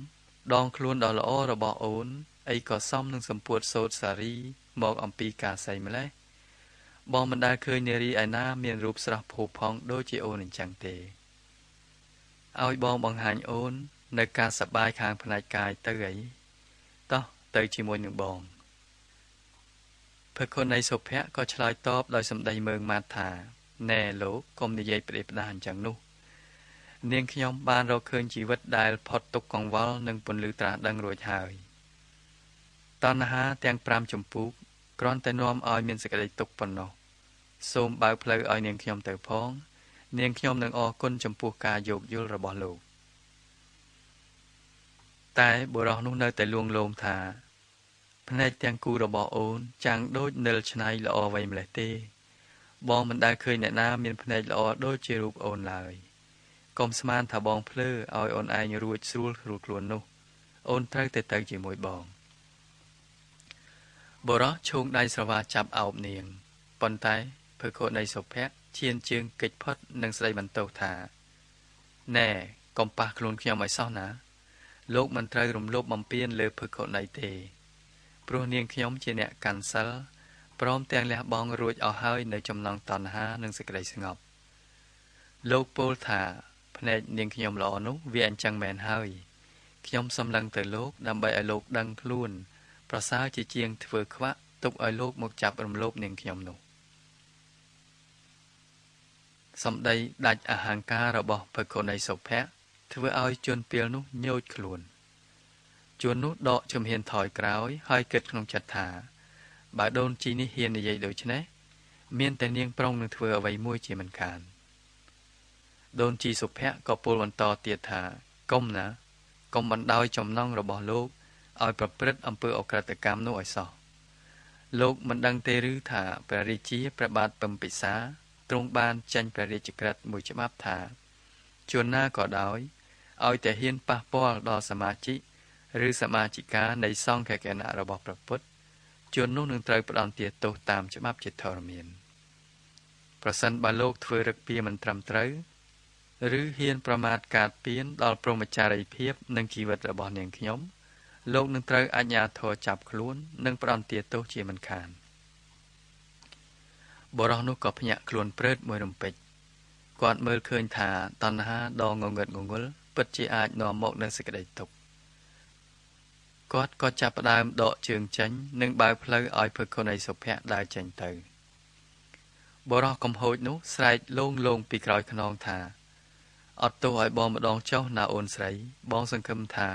[SPEAKER 1] ដងខ្លួនដ៏ល្អរបស់អូនអីក៏សមនឹងសម្ពុតសោតសារីមកអំពីការស័យម្លេះបងមិនដែលឃើញនារីឯណាមានរូបស្រស់ផូរផង់ដូចជាអូនអញ្ចឹងទេឲ្យបងបង្ហាញអូន នៅការសប្បាយខាងផ្នែកកាយទៅអីតោះទៅជាមួយនឹងបង ភគនៃសុភ័ក្រក៏ឆ្លើយតបដោយសម្ដីមើងម៉ាត់ថាណែលោកកុំនិយាយផ្ដេសផ្ដាសអញ្ចឹងនោះ នាងខ្ញុំបានរកឃើញជីវិតដែលផុតទុកកង្វល់និងពន្លឺត្រាស់ដឹងរួចហើយតណ្ហាទាំង5ចម្ពោះគ្រាន់តែនាំឲ្យមានសេចក្តីទុក្ខប៉ុណ្ណោះសូមបើកផ្លូវឲ្យនាងខ្ញុំទៅផង នាងខ្ញុំនឹងអរគុណចំពោះការយោគយល់របស់លោកតែបុរសនោះនៅតែលួងលោមថា ភ្នែកទាំងគូរបស់អូន ចាំងដូចនិលឆ្នៃល្អអ្វីម្លេះទេ បងមិនដែលឃើញអ្នកណាមានភ្នែកល្អដូចជារូបអូនឡើយកុំស្មានថាបងភ្លើឲ្យអូនឯងរួចស្រួលស្រួលខ្លួននោះ អូនត្រូវតែទៅជាមួយបងបរោះឈោងដៃស្រវាចាប់អោបនាងប៉ុន្តែភើខោនៃសុភ័ក្រឈានជើងកិច្ចផុតនឹងស្ដីបន្ទោសថាណែកុំប៉ះខ្លួនខ្ញុំឲ្យសោះណា លោកមិនត្រូវរំលោភបំពានលើភើខោនៃទេ ព្រោះនាងខ្ញុំជាអ្នកកាន់សិលព្រមទាំងលះបង់រួចអស់ហើយនៅចំណងតណ្ហានិងសេចក្តីស្ងប់លោកពោលថាភ្នែកនាងខ្ញុំល្អនោះវាអញ្ចឹងមែនហើយខ្ញុំសំឡឹងទៅលោកដើម្បីឲ្យលោកដឹងខ្លួន ប្រសើរជាជាងធ្វើខ្វាក់ទុកឲ្យលោកមកចាប់រំលោភនាងខ្ញុំនោះសំដីដាច់អហង្ការរបស់ភគនៃសុភ័ក្រធ្វើឲ្យជនពីលនោះញោចខ្លួន ជួននោះដកជំហានថយក្រោយ ហើយគិតក្នុងចិត្តថា បើដូនជីនេះហ៊ាននិយាយដូច្នេះមានតែនាងប្រុងនឹងធ្វើអ្វីមួយជាមិនខានដូនជីសុភ័ក្រក៏ពោលបន្តទៀតថាកុំណាកុំបណ្ដោយចំណងរបស់លោកឲ្យប្រព្រឹត្តអំពើអក្រិតកម្មនោះឲ្យសោះលោកមិនដឹងទេឬថាព្រះរាជាព្រះបាទពំពិសាទ្រង់បានចេញព្រះរាជក្រឹត្យមួយច្បាប់ថាជួនណាក៏ដោយឲ្យតែហ៊ានប៉ះពាល់ដល់សមាជិក ឬសមាជិកានៃសង្ឃគណៈរបស់ព្រះពុទ្ធជននោះនឹងត្រូវផ្ដន្ទាទោសតាមច្បាប់ជាធរមានប្រសិនបើលោកធ្វើរឹកពីមិនត្រឹមត្រូវឬហ៊ានប្រមាថកាតពៀនដល់ព្រមចារីភាពនិងជីវិតរបស់នាងខ្ញុំលោកនឹងត្រូវអាជ្ញាធរចាប់ខ្លួន និងផ្ដន្ទាទោសជាមិនខានបរោះនោះក៏ភ្ញាក់ខ្លួនព្រឺតមួយរំពេចគាត់មើលឃើញថាតណ្ហាដ៏ងងឹតងងល់ពិតជាអាចនាំមកនូវសេចក្តីទុក្ខ គាត់ក៏ចាប់ផ្ដើមដកជើងចេញ និងបើកផ្លូវឲ្យភគុណនៃសុភ័ក្រដើរចេញទៅបរោះកំហូចនោះស្រែកលងលងពីក្រោយខ្នងថាអត់ទោសឲ្យបងម្ដងចុះណាអូនស្រី បងសង្ឃឹមថា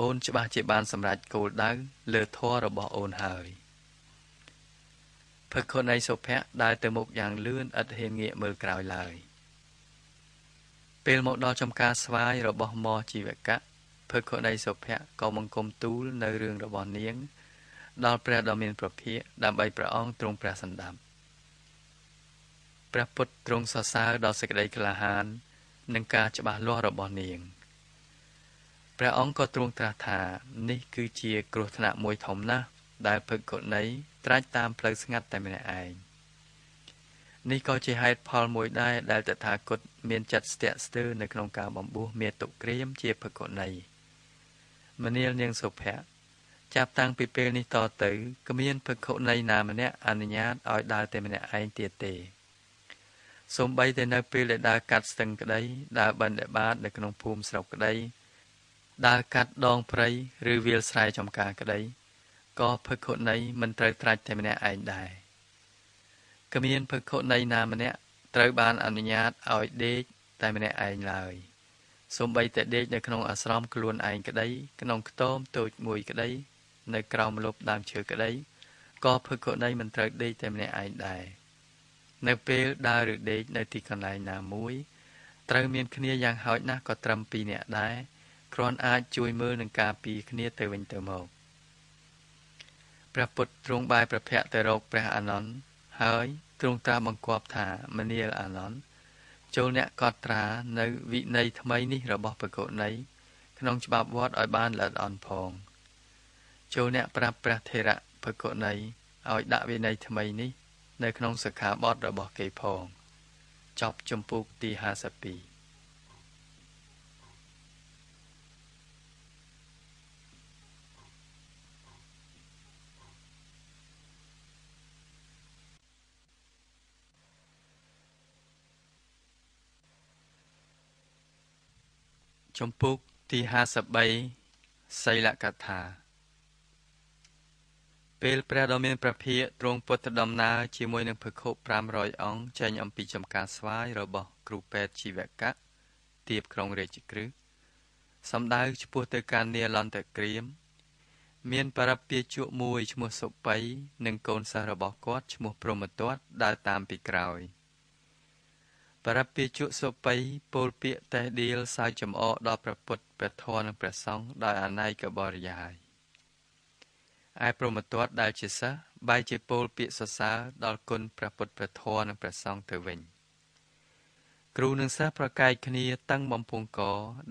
[SPEAKER 1] អូនច្បាស់ជាបានសម្រេចគោលដៅលើធម៌របស់អូនហើយភឹកខុននៃសុភ័ក្រដើរទៅមុខយ៉ាងលឿនឥតហ៊ានងាកមើលក្រោយឡើយពេលមកដល់ចំការស្វាយរបស់មជីវកៈ ភឹកខុននៃសុភ័ក្រក៏មង្គមទូលនៅរឿងរបស់នាង ដល់ព្រះដ៏មានប្រភាកដើម្បីព្រះអង្គទ្រង់ព្រះសន្តាប់ព្រះពុទ្ធទ្រង់សរសើរដល់សេចក្តីក្លាហាននិងការច្បាស់លាស់របស់នាងព្រះអង្គក៏ទ្រង់ត្រាស់ថានេះគឺជាគ្រោះថ្នាក់មួយធំណាស់ដែលភឹកគុណីត្រាច់តាមផ្លូវស្ងាត់តែម្នាក់ឯងនេះក៏ជាហេតុផលមួយដែរដែលតថាគតមានចិត្តស្ទាក់ស្ទើរនៅក្នុងការបំពោះមេតុក្រាមជាភគុណី មនាលនាងសុភ័ក្រចាប់តាំងពីពេលនេះតទៅគ្មានភគុណីណាម្នាក់អនុញ្ញាតឲ្យដើរតែម្នាក់ឯងទៀតទេសូម្បីតែនៅពេលដែលដើរកាត់ស្ទឹងក្តីដើរបណ្ឌបាតនៅក្នុងភូមិស្រុកក្តីដើរកាត់ដងព្រៃឬវាលស្រែចំការក្តីក៏ភឹកខុណីមិនត្រូវត្រាច់តែម្នាក់ឯងដែរគ្មានភឹកខុណីណាម្នាក់ត្រូវបានអនុញ្ញាតឲ្យដេកតែម្នាក់ឯងឡើយ សូម្បីតែដេកនៅក្នុងអាស្រមខ្លួនឯងក្តី ក្នុងខ្ទមតូចមួយក្តី នៅក្រោមលប់ដើមឈើក្តីក៏ភឹកខុណីមិនត្រូវដេកតែម្នាក់ឯងដែរនៅពេលដើរឬដេកនៅទីកន្លែងណាមួយ ត្រូវមានគ្នាយ៉ាងហោចណាស់ក៏ត្រឹម2នាក់ដែរគ្រាន់អាចជួយមើលនឹងការពីគ្នាទៅវិញទៅមកព្រះពុទ្ធទ្រង់បែរប្រភ័ក្រទៅរកព្រះអានន្ទហើយទ្រង់ត្រាស់បង្គាប់ថាមនាលអានន្ទ ចូលអ្នកកត់ត្រានៅវិន័យថ្មីនេះរបស់បកុណីក្នុងច្បាប់វត្តឲ្យបានល្អិតអន់ផងចូលអ្នកប្រាប់ព្រះថេរៈបកុណីឲ្យដាក់វិន័យថ្មីនេះ នៅក្នុងសិក្ខាបទរបស់គេផង ចប់ជំពូកទី52 ចំពុកទី53សីលកថា ពេលព្រះដ៏មានព្រះភិក្ខទ្រង់ពុទ្ធដំណើរជាមួយនឹងភិក្ខុ500អង្គចេញអំពីចំការស្វាយរបស់គ្រូពេទ្យជីវកៈទៀបក្រុងរាជក្រឹសសំដៅឆ្ពោះទៅកាន់នាលន្តក្រៀមមានបរិពាជក់មួយឈ្មោះសុបៃនិងកូនសិស្សរបស់គាត់ឈ្មោះព្រមទត្តដើរតាមពីក្រោយ។ បរិពាជុសុបិពោលពាក្យតេះដៀលសើចចំអកដល់ព្រះពុទ្ធព្រះធម៌និងព្រះសង្ឃដោយអនាយកបរិយាយឯព្រមទត្តដែលជាសិស្សបែរជាពោលពាក្យសរសើរដល់គុណព្រះពុទ្ធព្រះធម៌និងព្រះសង្ឃទៅវិញគ្រូនិងសិស្សប្រកែកគ្នាតឹងបំពង់ក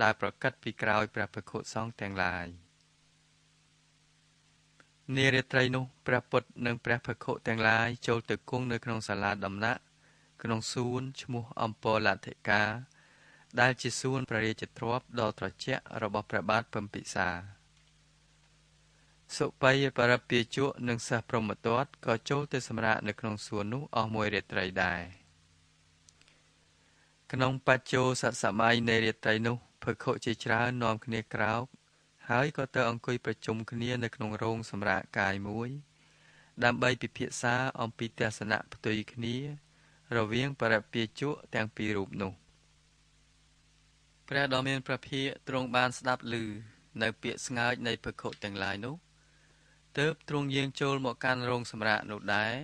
[SPEAKER 1] ដែលប្រកាសពីក្រោយព្រះភិក្ខុសង្ឃទាំងឡាយនារាត្រីនោះព្រះពុទ្ធនិងព្រះភិក្ខុទាំងឡាយចូលទៅគង់នៅក្នុងសាលាដំណាក់ ក្នុងសួនឈ្មោះអំពរលទ្ធិកាដែលជាសួនព្រះរាជទ្រព្យដ៏ត្រជាក់របស់ព្រះបាទពំពិសាសុបិយបរិពាជក់និងសិស្សព្រមទត្តក៏ចូលទៅសម្រាកនៅក្នុងសួននោះអស់មួយរាត្រីដែរក្នុងបច្ចោសសម័យនៃរាត្រីនោះភឹកខុជាច្រើននាំគ្នាក្រោកហើយក៏ទៅអង្គុយប្រជុំគ្នានៅក្នុងរោងសម្រាកកាយមួយ ដើម្បីពិភាក្សាអំពីទស្សនៈផ្ទុយគ្នា រវាងបរិពាជក់ទាំងពីររូបនោះព្រះដ៏មានព្រះភិក្ខទ្រង់បានស្ដាប់ឮនៅពាក្យស្ងើចនៃភិក្ខុទាំងឡាយនោះទើបទ្រង់យាងចូលមកកាន់រោងសម្រាកនោះដែរ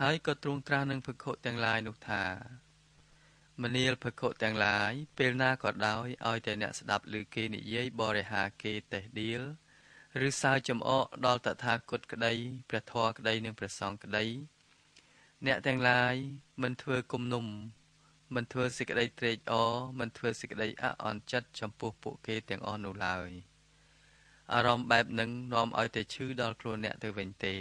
[SPEAKER 1] ហើយក៏ទ្រង់ត្រាស់នឹងភិក្ខុទាំងឡាយនោះថាមនាលភិក្ខុទាំងឡាយពេលណាក៏ដោយឲ្យតែអ្នកស្ដាប់ឮគេនិយាយបរិហាគេតេះដៀលឬសើចំអកដល់តថាគតក្តីព្រះធរក្តីនិងព្រះសង្ឃក្តី អ្នកទាំងឡាយមិនធ្វើគំនុំ មិនធ្វើសេចក្តីត្រេកអរមិនធ្វើសេចក្តីអអន់ចិត្តចំពោះពួកគេទាំងអស់នោះឡើយអារម្មណ៍បែបនឹងនាំឲ្យតែឈឺដល់ខ្លួនអ្នកទៅវិញទេ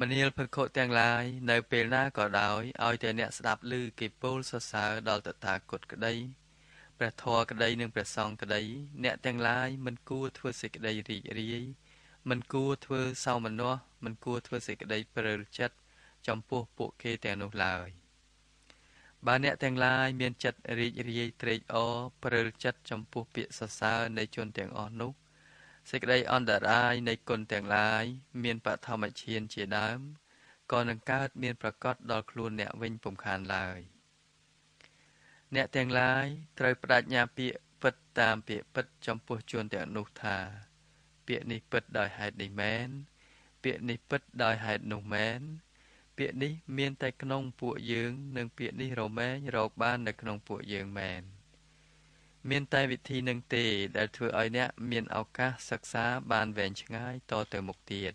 [SPEAKER 1] មនាលភិក្ខុទាំងឡាយនៅពេលណាក៏ដោយឲ្យតែអ្នកស្ដាប់ឮគេពោលសរសើរដល់តថាគតក្តីព្រះធម៌ក្តីនិងព្រះសង្ឃក្តី អ្នកទាំងឡាយមិនគួរធ្វើសេចក្តីរីករាយមិនគួរធ្វើសោមនស្ស មិនគួរធ្វើសេចក្តីព្រើលចិត្តចំពោះពួកគេទាំងនោះឡើយបើអ្នកទាំងឡាយមានចិត្តរីករាយត្រេកអរព្រើលចិត្តចំពោះពាក្យសរសើរនៃជនទាំងអស់នោះសេចក្តីអន្តរាយនៃគុណទាំងឡាយមានបឋមឈានជាដើមក៏នឹងកើតមានប្រកបដល់ខ្លួនអ្នកវិញពុំខានឡើយអ្នកទាំងឡាយត្រូវបដិញ្ញាពាក្យពិតតាមពាក្យពិតចំពោះជនទាំងនោះថា ពាក្យនេះពិតដោយហេតុនេះមែន ពាក្យនេះពិតដោយហេតុនោះមែនពាក្យនេះមានតែក្នុងពួកយើង និងពាក្យនេះរមែងរកបាននៅក្នុងពួកយើងមែនមានតែវិធីនឹងទេ ដែលធ្វើឲ្យអ្នកមានឱកាសសិក្សាបានវែងឆ្ងាយតទៅមុខទៀត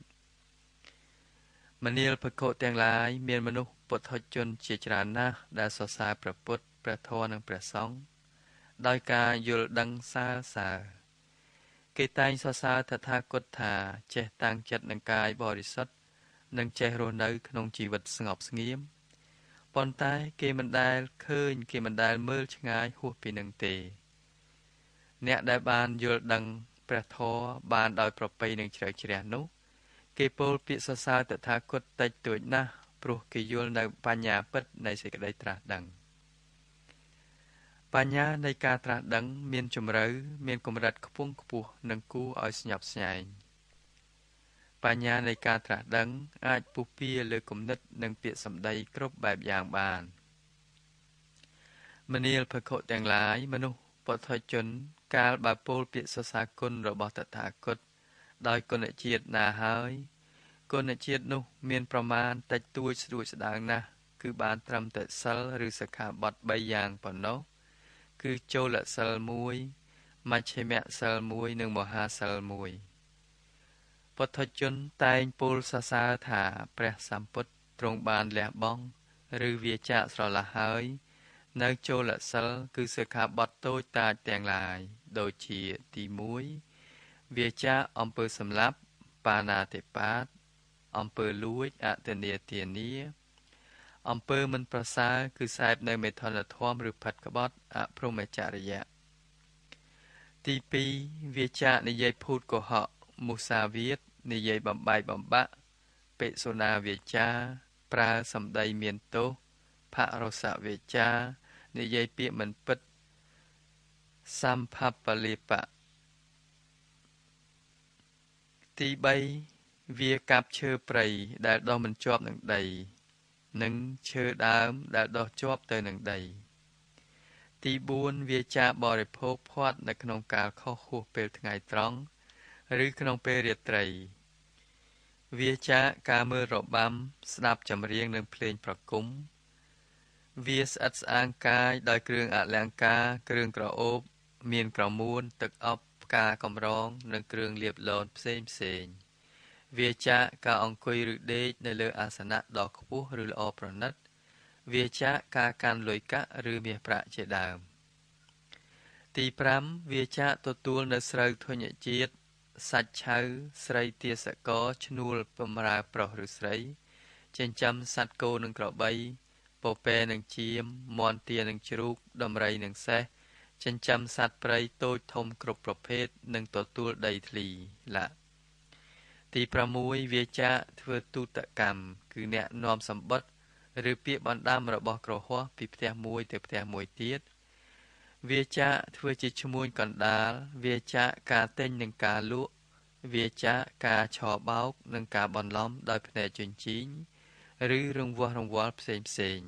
[SPEAKER 1] មនាលភគទាំងឡាយមានមនុស្សពុទ្ធជនជាច្រើនណាស់ដែលសរសើរព្រះពុទ្ធព្រះធម៌និងព្រះសង្ឃដោយការយល់ដឹងសើសើរ គេតែងសរសើរតថាគតថាចេះតាំងចិត្តនឹងកាយបរិសុទ្ធនិងចេះរស់នៅ ក្នុងជីវិតស្ងប់ស្ងៀមប៉ុន្តែគេមិនដែលឃើញ គេមិនដែលមើលឆ្ងាយហួសពីនឹងទេ អ្នកដែលបានយល់ដឹងព្រះធម៌បានដោយប្រពៃនឹងជ្រៅជ្រះនោះ គេពោលពាក្យសរសើរតថាគតតិចតួចណាស់ព្រោះគេយល់នៅបញ្ញាពិតនៃសេចក្តីត្រាស់ដឹង បញ្ញានៃការត្រាស់ដឹង មានជំរឿមានកម្រិតខ្ពង់ខ្ពស់និងគួរឲ្យស្ញប់ស្ញែងបញ្ញានៃការត្រាស់ដឹង អាចពុះពៀលើគំនិត និងពាក្យសម្ដីគ្រប់បែបយ៉ាងបានមនាលភគទាំងឡាយមនុស្សពុទ្ធជន កាលបើពោលពាក្យសរសើរគុណរបស់តថាគតដោយគុណជាតិណាហើយគុណជាតិនោះ មានប្រមាណតិចតួចស្រួចស្ដើងណាស់គឺបានត្រឹមតែសិលឬសិក្ខាបទ3យ៉ាងប៉ុណ្ណោះ គឺចូលសិល1មជ្ឈិមសិល1និងមហាសិល1ពុទ្ធជនតែងពោលសរសើរថា ព្រះសម្ពុទ្ធទ្រង់បានលះបង់ឬវាចាកស្រឡះហើយ នៅចូលសិលគឺសិក្ខាបទតូចតាចទាំងឡាយ ដូចជាទី1វាចាកអំពើសម្លាប់បាណាតិបាតអំពើលួចអតនេទានា អំពើមិនប្រសើរគឺសែបនៅមេថនធម៌ឬផិតក្បត់អព្រហ្មចរិយៈទី2វាចាកនិយាយភូតកុហកមុសាវាទនិយាយបំបែកបំបាក់បិសុណាវាចា ប្រើសម្ដីមានទោសភរសវាចានិយាយពាក្យមិនពិតសម្ភបលិបៈទី3វាកាប់ឈើព្រៃដែលដុះមិនជាប់នឹងដី និងឈើដើមដែលដុះជាប់ទៅនឹងដី ទី4វាចាបរិភោគផាត់នៅក្នុងកាលខុសហួសពេលថ្ងៃត្រង់ឬក្នុងពេលរាត្រីវាចាការមើលរបាំ ស្ដាប់ចម្រៀងនិងភ្លេងប្រគំវាស្អិតស្អាងកាយដោយគ្រឿងអលង្ការ គ្រឿងក្រអូប មានក្រមួន ទឹកអប់ផ្កាកំរង និងគ្រឿងលាបលនផ្សេងផ្សេង វាចាការអង្គុយឬដេកនៅលើអាសនៈដ៏ខ្ពស់ឬល្អប្រណិត វាចាការកាន់លុយកាក់ឬមាសប្រាក់ជាដើម ទី5វាចាទទួលនៅស្រូវធញ្ញជាតិសាច់ឆៅស្រីទាសកឈ្នួលបំរើប្រុសឬស្រី ចិញ្ចឹមសត្វគោនិងក្របីពពែនិងជៀមមាន់ទានិងជ្រូកដំរីនិងសេះចិញ្ចឹមសត្វព្រៃតូចធំគ្រប់ប្រភេទនិងទទួលដីធ្លីឡា ទី6វាចាធ្វើទូតកម្មគឺអ្នកនាំសម្បត្តិឬពាក្យបណ្ដាំរបស់ក្រហោះពីផ្ទះមួយទៅផ្ទះមួយទៀតវាចាធ្វើជាឈ្មួញកណ្ដាលវាចាការទិញនិងការលក់វាចាការឆបោកនិងការបន្លំដោយភ្នែកជញ្ជីងឬរង្វាស់រង្វាល់ផ្សេងផ្សេង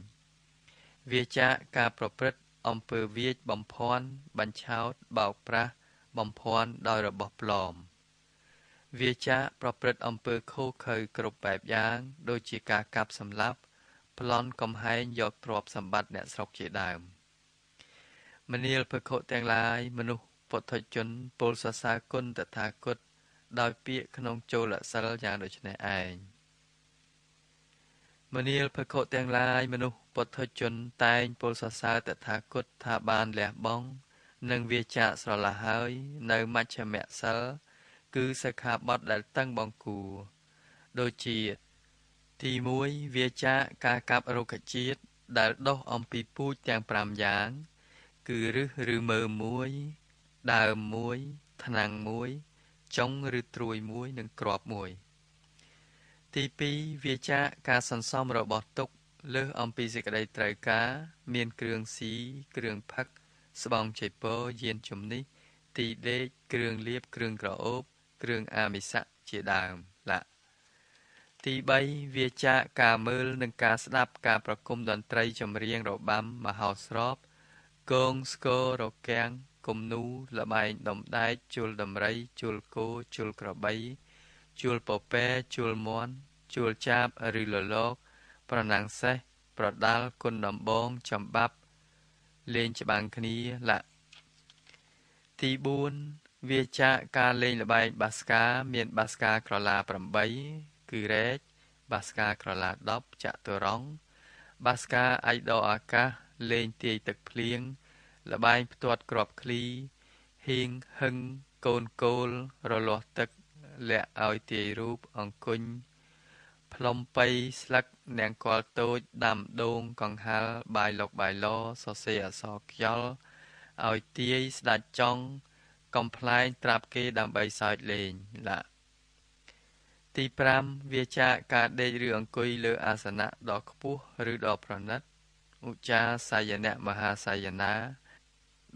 [SPEAKER 1] វាចាការប្រព្រឹត្តអំពើវាចបំភ័ន្តបញ្ឆោតបោកប្រាស់បំភ័ន្តដោយរបស់ប្លอม វាចាប្រព្រឹត្តអំពើខុសខើគ្រប់បែបយ៉ាង ដូចជាការកាប់សម្លាប់ប្លន់កំហែងយកទ្រព្យសម្បត្តិអ្នកស្រុកជាដើម។មនាលភគទាំងឡាយមនុស្សពុទ្ធជនពលសរសើរគុណតថាគតដោយពាក្យក្នុងចូលសិលយ៉ាងដូចនេះឯងមនាលភគទាំងឡាយមនុស្សពុទ្ធជនតែងពលសរសើរតថាគតថាបានលះបង់និងវាចាកស្រឡះហើយ នៅមជ្ឈមសិល គឺសិក្ខាបទដែលតឹងបង្គួរដូចជា ទី1វាចាកការកាប់រុក្ខជាតិដែលដុះអំពីពូជទាំង5យ៉ាង គឺរឹសឬមើមួយដើមមួយថ្នាំងមួយចុងឬត្រួយមួយនិងក្របមួយ ទី2វាចាការសន្សំរបស់ទុកលើសអំពីសេចក្តីត្រូវការ មានគ្រឿងស៊ីគ្រឿងផឹក ស្បង់ចៃពរយានជំនិះទីដេកគ្រឿងលាបគ្រឿងក្រអូប គ្រឿងអាមិស័កជាដើមលៈទី3វាចាការមើលនិងការស្ដាប់ការប្រគំតន្ត្រីចម្រៀងរបាំមហោស្រពគងស្គររកាំងគំនូលបែងដំដែកជលដំរីជលគោជលក្របីជលពពែជលមន់ជលចាបឬលលក ប្រណាំងសេះប្រដាល់គុណដំបងចំបាប់លេងច្បាំងគ្នាលាក់ទី4 វាចាកការលេងល្បែងបាសកាមានបាសកាក្រឡា8គឺរែកបាសកាក្រឡា10ចតុរង្គបាសកាអាយដអាកាសលេងទាយទឹកភ្លៀងលបែងផ្ទាត់ក្របឃ្លីហៀងហឹងកូនគោលរលាស់ទឹកលាក់ឲ្យទាយរូបអង្គុញផ្លុំបៃស្លឹកនាងកលតូចដាំដូងកង្ហាល់បាយលុកបាយឡសរសេរអក្សរខ្យល់ឲ្យទាយស្ដាច់ចង់ កំប្លែងត្រាប់គេដើម្បីសើចលេងឡាទី5វាចាកការដេកឬអង្គុយលើអាសនៈដ៏ខ្ពស់ឬដ៏ប្រណិតឧចាសាយនៈមហាសាយនា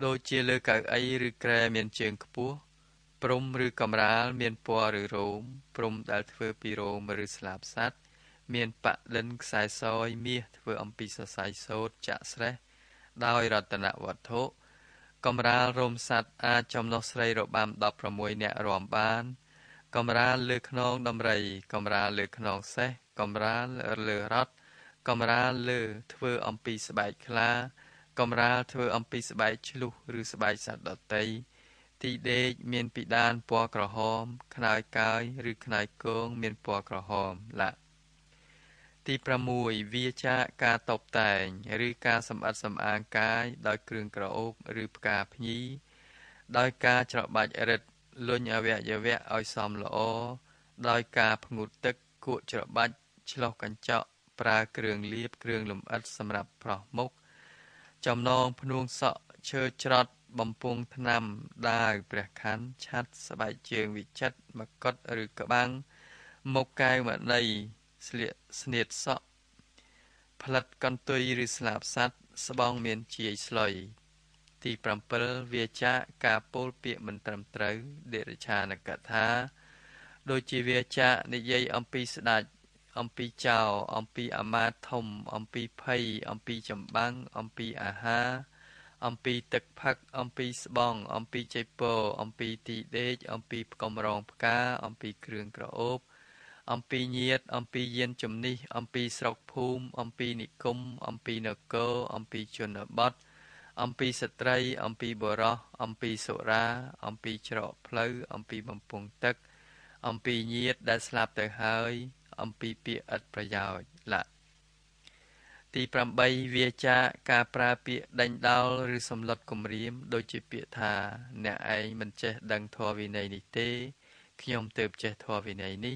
[SPEAKER 1] ដូចជាលើកៅអីឬក្រែមានជើងខ្ពស់ព្រំឬកំរាលមានពណ៌ឬរោមព្រំដែលធ្វើពីរោមឬស្លាបសัตว์មានប៉លិនខ្សែសយមាសធ្វើអំពីសរសៃសូត្រចាក់ស្រេះដោយរតនវត្ថុ កំរាលរោមសัตว์អាចចំណុះស្រីរបាំ16នាក់រាំបានកំរាលលើខ្នងដំរីកំរាលលើខ្នងសេះកំរាលលើរត់កំរាលលើធ្វើអំពីស្បែកខ្លាកំរាលធ្វើអំពីស្បែកឆ្លុះឬស្បែកសត្វដតីទីដេកមានពីដានពណ៌ក្រហមខ្នើយកាយឬខ្នើយគងមានពណ៌ក្រហមឡា ទី6វាចាការតបតែង ឬការសម្អិតសម្អាងកាយដោយគ្រឿងក្រអូបឬផ្កាភ្ញីដោយការច្របាច់រិតលុញអវយវៈឲ្យសមល្អដោយការផ្ងូតទឹកគក់ច្របាច់ឆ្លោះកញ្ចក់ប្រើគ្រឿងលាបគ្រឿងលម្អិតសម្រាប់ប្រោះមុខចំណងភ្នួងសក់ឈើច្រត់បំពង់ថ្នាំដាវព្រះខ័នឆាត់ស្បែកជើងវិចិត្រមកុដឬក្បាំងមុខកែវមណី ស្លៀកស្នៀតសក់ផ្លិតកន្ទុយឬស្លាបសัตว์ស្បង់មានជាយស្លុយទី7វាចាការពោលពាក្យមិនត្រឹមត្រូវដេរឆានកថា ដូចជាវាចានិយាយអំពីស្ដេចអំពីចៅអំពីអាមាត្យធំ អំពីភ័យអំពីចម្បាំងអំពីអាហារអំពីទឹកផឹកអំពីស្បង់អំពីចៃពោអំពីទីដេកអំពីផ្កំរងផ្កាអំពីគ្រឿងក្រអូប អំពីញាត អំពីយានជំនិះអំពីស្រុកភូមិអំពីនិគមអំពីនគរអំពីជនបទអំពីស្ត្រី អំពីបរោះអំពីសុរា អំពីច្រកផ្លូវអំពីបំពង់ទឹក អំពីញាតដែលស្លាប់ទៅហើយ អំពីពាក្យឥតប្រយោជន៍លៈទី8វាចាការប្រើពាក្យដេញដោលឬសំឡុតគំរាម ដូចជាពាក្យថា អ្នកឯងមិនចេះដឹងធម៌វិន័យនេះទេ ខ្ញុំទើបចេះធម៌វិន័យនេះ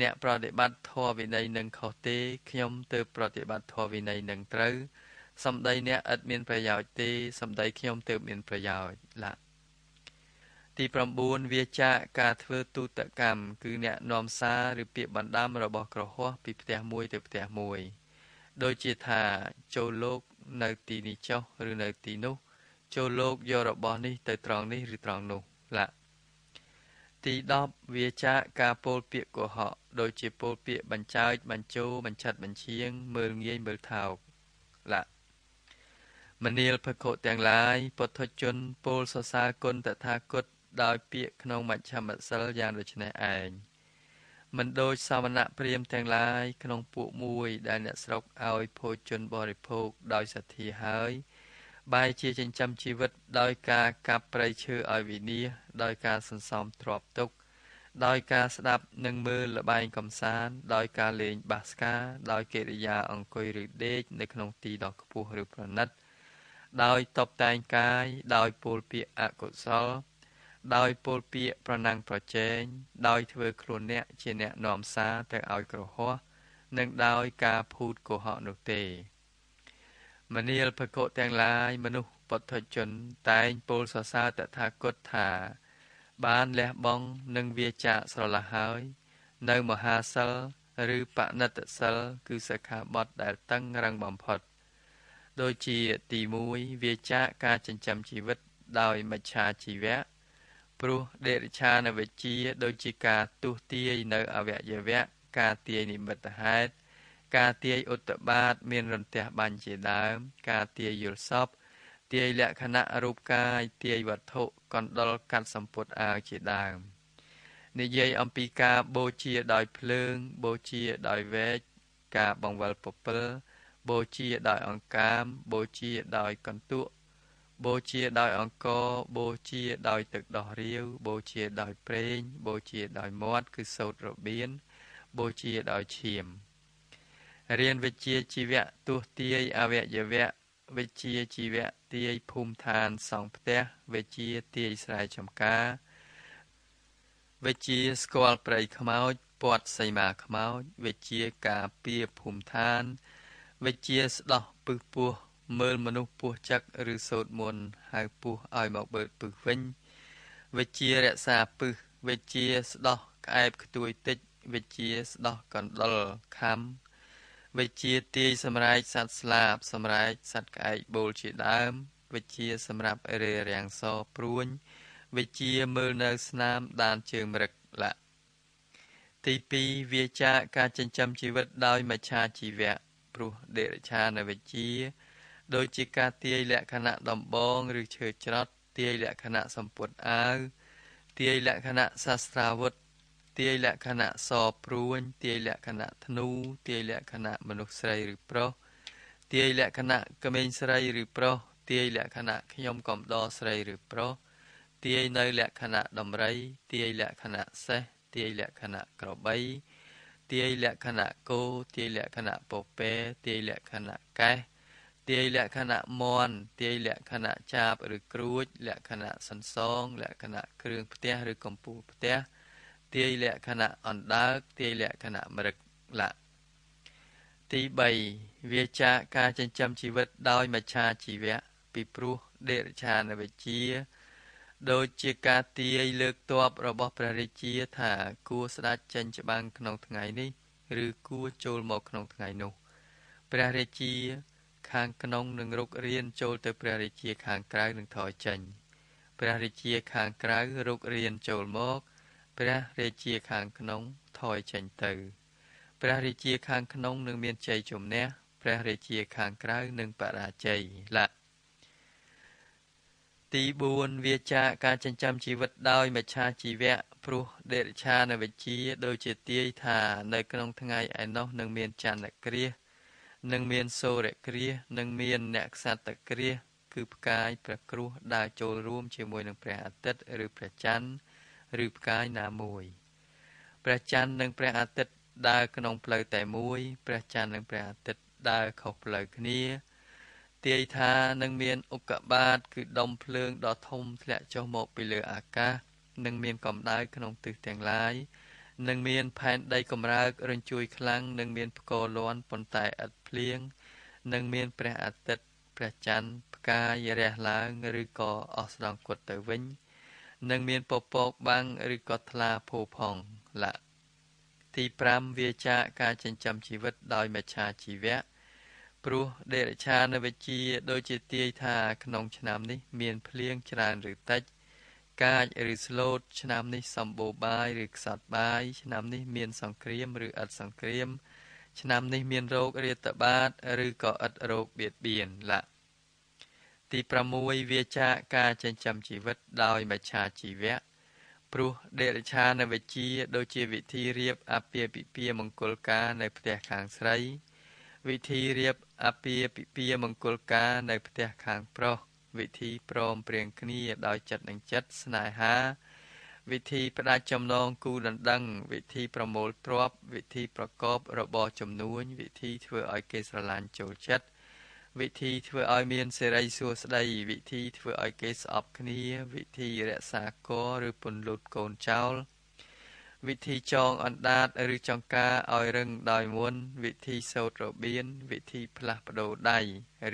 [SPEAKER 1] អ្នកប្រតិបត្តិធម៌វិន័យនឹងខុសទេខ្ញុំទើបប្រតិបត្តិធម៌វិន័យនឹងត្រូវសម្ដីអ្នកឥតមានប្រយោជន៍ទេសម្ដីខ្ញុំទើបមានប្រយោជន៍ឡាទី9វាចាកការធ្វើទូតកម្មគឺអ្នកនាំសារឬពាក្យបណ្ដាំរបស់ក្រហោះពីផ្ទះមួយទៅផ្ទះមួយដូចជាថាចូលលោកនៅទីនេះចុះឬនៅទីនោះ ចូលលោកយករបស់នេះទៅត្រង់នេះឬត្រង់នោះឡា ទី10វាចាកការពោលពាក្យកុហកដូចជាពោលពាក្យបញ្ចើចបញ្ជោបញ្ឆិតបញ្ឈៀងមើលងាយមើលថោកឡាមនាលភគទាំងឡាយពុទ្ធជនពោលសរសើរគុណតថាគតដោយពាក្យក្នុងមជ្ឈមសិលយ៉ាងដូចនេះឯងមិនដូចសាមណៈព្រាមទាំងឡាយក្នុងពួកមួយដែលអ្នកស្រុកឲ្យភោជនបរិភោគដោយសទ្ធាហើយ បែរជាចិញ្ចឹមជីវិត ដោយការកាប់ព្រៃឈើឲ្យវិនាសដោយការសន្សំទ្រព្យទុក ដោយការស្ដាប់និងមើលល្បែងកំសាន្តដោយការលេងបាសកាដោយកិរិយាអង្គុយឬដេកនៅក្នុងទីដ៏ខ្ពស់ឬប្រណិត ដោយតបតែងកាយដោយពោលពាក្យអកុសល ដោយពលពាកប្រណាំងប្រជែងដោយធ្វើខ្លួនអ្នកជាអ្នកនាំសារទៅឲ្យក្រហោះនិងដោយការភូតកុហកនោះទេ មនាលភគៈទាំងឡាយមនុស្សពុទ្ធជន តែងពោលសរសើរតថាគតថា បានលះបង់និងវាចាកស្រឡះហើយ នៅមហាសិលឬបណិតសិលគឺសិក្ខាបទដែលតឹងរឹងបំផុត ដូចជាទី1វាចាកការចិញ្ចឹមជីវិតដោយមច្ឆាជីវៈព្រោះដេរិឆានវិជ្ជា ដូចជាការទុះទាយនៅអវយវៈការទាយនិមិត្តហេតុ ការទាយឧត្តបាត មានរន្ទះបាញ់ជាដើម ការទាយយល់សពទាយលក្ខណៈរូបកាយទាយវត្ថុកណ្ដុលកាត់សម្ពុតអាវជាដើមនិយាយអំពីការបូជាដោយភ្លើង បូជាដោយវែកការបង្វិលពពិលបូជាដោយអង្កាមបូជាដោយកន្ទក់បូជាដោយអង្គបូជាដោយទឹកដោះរាវបូជាដោយប្រេង បូជាដោយមាត់គឺសោតរបៀនបូជាដោយឈាម រៀនវិជ្ជាជីវៈទស្សទាយអវយវៈវិជ្ជាជីវៈទាយភូមិឋានសង់ផ្ទះវិជ្ជាទាយស្រែចម្ការវិជ្ជាស្គាល់ព្រៃខ្មោចពាត់សីមាខ្មោចវិជ្ជាការពារភូមិឋានវិជ្ជាស្ដោះពឹសពោះមើលមនុស្សពោះចឹកឬសោតមុនហៅពោះឲ្យមកបើកពឹសវិញវិជ្ជារក្សាពឹសវិជ្ជាស្ដោះក្អែបខ្ទួយតិចវិជ្ជាស្ដោះកណ្ដុលខំ វិជ្ជាទាយសម្រែកសត្វស្លាបសម្រែកសត្វក្អែកបូលជាដើម វិជ្ជាសម្រាប់រារាំងសព្រួញ វិជ្ជាមើលនៅស្នាមដានជើងមរឹកលៈទី2វាចាការចិញ្ចឹមជីវិតដោយមច្ឆាជីវៈព្រោះដេរឆានវិជ្ជាដូចជាការទាយលក្ខណៈដំបងឬឈើច្រត់ទាយលក្ខណៈសម្ពុតអាវទាយលក្ខណៈសាស្ត្រាវុធ ទាយលក្ខណៈសព្រួញ ទាយលក្ខណៈធ្នូ ទាយលក្ខណៈមនុស្សស្រីឬប្រុសទាយលក្ខណៈក្មេងស្រីឬប្រុសទាយលក្ខណៈខ្ញុំកំដរស្រីឬប្រុសទាយនៅលក្ខណៈដំរី ទាយលក្ខណៈសេះទាយលក្ខណៈក្របីទាយលក្ខណៈគោទាយលក្ខណៈពពែទាយលក្ខណៈកេះទាយលក្ខណៈមន់ទាយលក្ខណៈចាបឬគ្រួច លក្ខណៈសន្សង លក្ខណៈគ្រឿងផ្ទះឬកំពូលផ្ទះ ទាយលក្ខណៈអណ្ដើកទាយលក្ខណៈមរឹកលៈទី3វាចាការចិញ្ចឹមជីវិតដោយមច្ឆាជីវៈពីព្រោះដេរឆានវិជ្ជាដូចជាការទាយលើកតបរបស់ព្រះរាជាថាគួរស្ដេចចេញច្បាំងក្នុងថ្ងៃនេះ ឬគួរចូលមកក្នុងថ្ងៃនោះព្រះរាជា ខាងក្នុងនឹងរុករៀនចូលទៅព្រះរាជាខាងក្រៅនឹងថយចេញព្រះរាជាខាងក្រៅរុករៀនចូលមក ព្រះរាជាខាងក្នុងថយចេញទៅព្រះរាជាខាងក្នុងនឹងមានជ័យជំនះព្រះរាជាខាងក្រៅនឹងបរាជ័យលៈទី4វាចាការចិញ្ចឹមជីវិតដោយមច្ឆាជីវៈព្រោះដេរឆានវិជ្ជាដូចជាទាយថា នៅក្នុងថ្ងៃឯណោះនឹងមានចន្ទគ្រាសនឹងមានសូរគ្រាសនឹងមានអ្នកខ្សត្រគ្រាសគឺផ្កាយព្រះគ្រួសដើរចូលរួមជាមួយនឹងព្រះអាទិត្យឬព្រះច័ន្ទ ឬផ្កាយណាមួយព្រះច័ន្ទនិងព្រះអាទិត្យដើរក្នុងផ្លូវតែមួយព្រះច័ន្ទនិងព្រះអាទិត្យដើរខុសផ្លូវគ្នាទាយថានឹងមានឧក្កបាទគឺដុំភ្លើងដ៏ធំធ្លាក់ចុះមកពីលើអាកាសនឹងមានកម្ដៅក្នុងទិសទាំងឡាយនឹងមានផែនដីកម្រើករញ្ជួយខ្លាំងនឹងមានផ្គរលាន់ប៉ុន្តែឥតភ្លៀងនឹងមានព្រះអាទិត្យព្រះច័ន្ទផ្កាយរះឡើងឬក៏អស់ស្រង់គត់ទៅវិញ នឹងមានពពកបាំងឬក៏ថ្លាភោផងលៈទី5វាចាការចិញ្ចឹមជីវិតដោយមច្ឆាជីវៈព្រោះដេរឆានវិជ្ជាដូចជាទាយថាក្នុងឆ្នាំនេះ មានភ្លៀងច្រើនឬតិច កាចឬស្លូតឆ្នាំនេះសម្បូរបាយឬខ្សត់បាយឆ្នាំនេះមានសង្គ្រាមឬឥតសង្គ្រាម ឆ្នាំនេះមានរោគរាតត្បាត ឬក៏ឥតរោគបៀតបៀនលៈ ទី6វាចាការចិញ្ចឹមជីវិតដោយមច្ឆាជីវៈព្រោះដេរឆានវិជ្ជា ដូចជាវិធីរៀបអពាពិពាមង្គលការនៅផ្ទះខាងស្រី វិធីរៀបអពាពិពាមង្គលការនៅផ្ទះខាងប្រុសវិធីព្រមព្រៀងគ្នាដោយចិត្តនឹងចិត្តស្នេហា វិធីផ្ដាច់ចំណងគូដណ្ដឹង វិធីប្រមូលទ្រព្យវិធីប្រកបរបរចំនួនវិធីធ្វើឲ្យគេស្រឡាញ់ចូលចិត្ត វិធីធ្វើឲ្យមានសេរីសួស្តីវិធីធ្វើឲ្យគេស្អប់គ្នា វិធីរក្សាកឬពន្លត់កូនចោលវិធីចងអណ្ដាតឬចង្ការឲ្យរឹងដោយមុន វិធីសូត្ររបៀនវិធីផ្លាស់ប្ដូរដៃ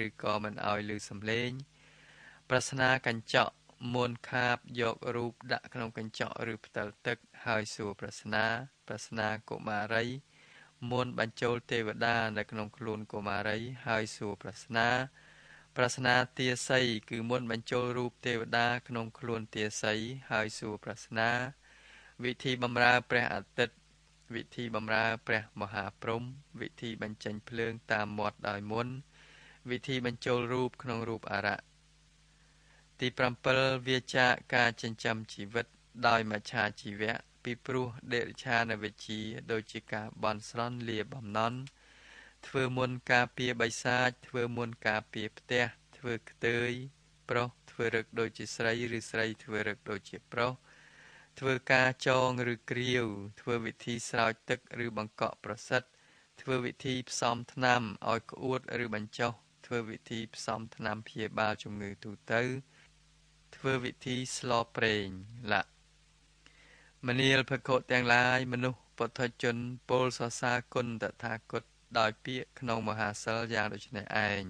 [SPEAKER 1] ឬក៏មិនឲ្យលឺសំឡេង ប្រស្នាកញ្ចក់មុនខាបយករូបដាក់ក្នុងកញ្ចក់ឬផ្តិលទឹក ហើយសួរប្រស្នា ប្រស្នាកុមារី មុនបញ្ចូលទេវតា នៅក្នុងខ្លួនកុមារី ហើយសួរប្រស្នាប្រស្នាទាស័យគឺមុនបញ្ចូលរូបទេវតាក្នុងខ្លួនទាស័យហើយសួរប្រស្នា វិធីបម្រើព្រះអាទិត្យវិធីបម្រើព្រះមហាព្រំ វិធីបញ្ចេញភ្លើងតាមមាត់ដោយមុន វិធីបញ្ចូលរូបក្នុងរូបអរៈទី7វាចាការចិញ្ចឹមជីវិតដោយមច្ឆាជីវៈ ពីព្រោះដេរិឆានវិជា ដូចជាការបន់ស្រន់លាបំណន់ធ្វើមុនការពៀបិសាច ធ្វើមុនការពៀផ្ទះធ្វើខ្ទើយ ប្រុសធ្វើរឹកដូចជាស្រីឬស្រីធ្វើរឹកដូចជាប្រុសធ្វើការចងឬគ្រាវ ធ្វើវិធីស្រោចទឹកឬបង្កក់ប្រសិទ្ធធ្វើវិធីផ្សំថ្នាំឲ្យក្អួតឬបញ្ចុះធ្វើវិធីផ្សំថ្នាំព្យាបាលជំងឺទូទៅ ធ្វើវិធីស្លប្រេងលៈ មនាលភគតទាំងឡាយមនុស្សពុទ្ធជនពលសរសើរគុណតថាគតដោយពាក្យក្នុងមហាសិលយ៉ាងដូចនេះឯង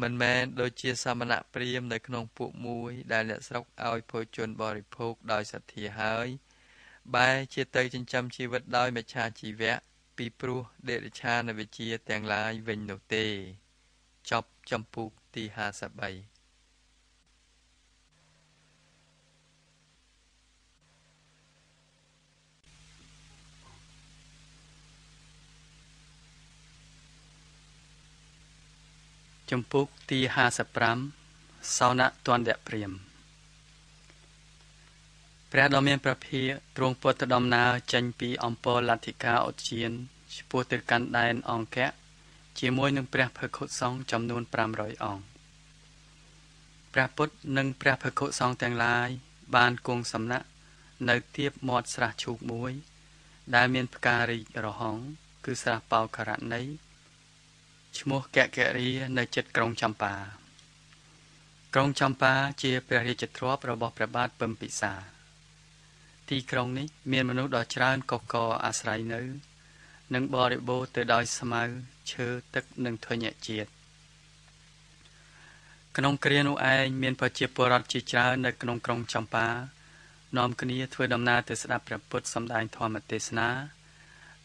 [SPEAKER 1] មិនមែនដូចជាសមណៈព្រាមនៅក្នុងពួកមួយ ដែលអ្នកស្រុកឲ្យភោជនបរិភោគដោយសទ្ធាហើយបែរជាទៅចិញ្ចឹមជីវិតដោយមិច្ឆាជីវៈពីព្រោះដេរឆានវិជាទាំងឡាយវិញនោះទេចប់ចំពុកទី53 ចំពុកទី55សោណៈទណ្ឌព្រាមព្រះដ៏មានព្រះភិយទ្រង់ពុទ្ធដំណើរចេញពីអំពរលទ្ធិកាឧទ្យានឆ្ពោះទៅកាន់ដែនអង្គៈជាមួយនឹងព្រះភិក្ខុសង្ឃចំនួន500អង្គព្រះពុទ្ធនិងព្រះភិក្ខុសង្ឃទាំងឡាយបានគង់សំណាក់នៅទៀបមាត់ស្រះឈូកមួយ ដែលមានផ្ការីករហង្សគឺស្រះបោករណី ឈ្មោះកករីនៅជិតក្រុងចម្ប៉ាក្រុងចម្ប៉ាជាព្រះរាជទ្រព្យរបស់ព្រះបាទពឹមពិសា ទីក្រុងនេះ មានមនុស្សដ៏ច្រើនកកកអាស្រ័យនៅ និងបរិបូរទៅដោយស្មៅឈើទឹកនិងធញ្ញជាតិក្នុងគ្រានោះឯងមានប្រជាពលរដ្ឋជាច្រើននៅក្នុងក្រុងចម្ប៉ានាំគ្នាធ្វើដំណើរទៅស្ដាប់ព្រះពុទ្ធសម្ដែងធម៌ទេសនា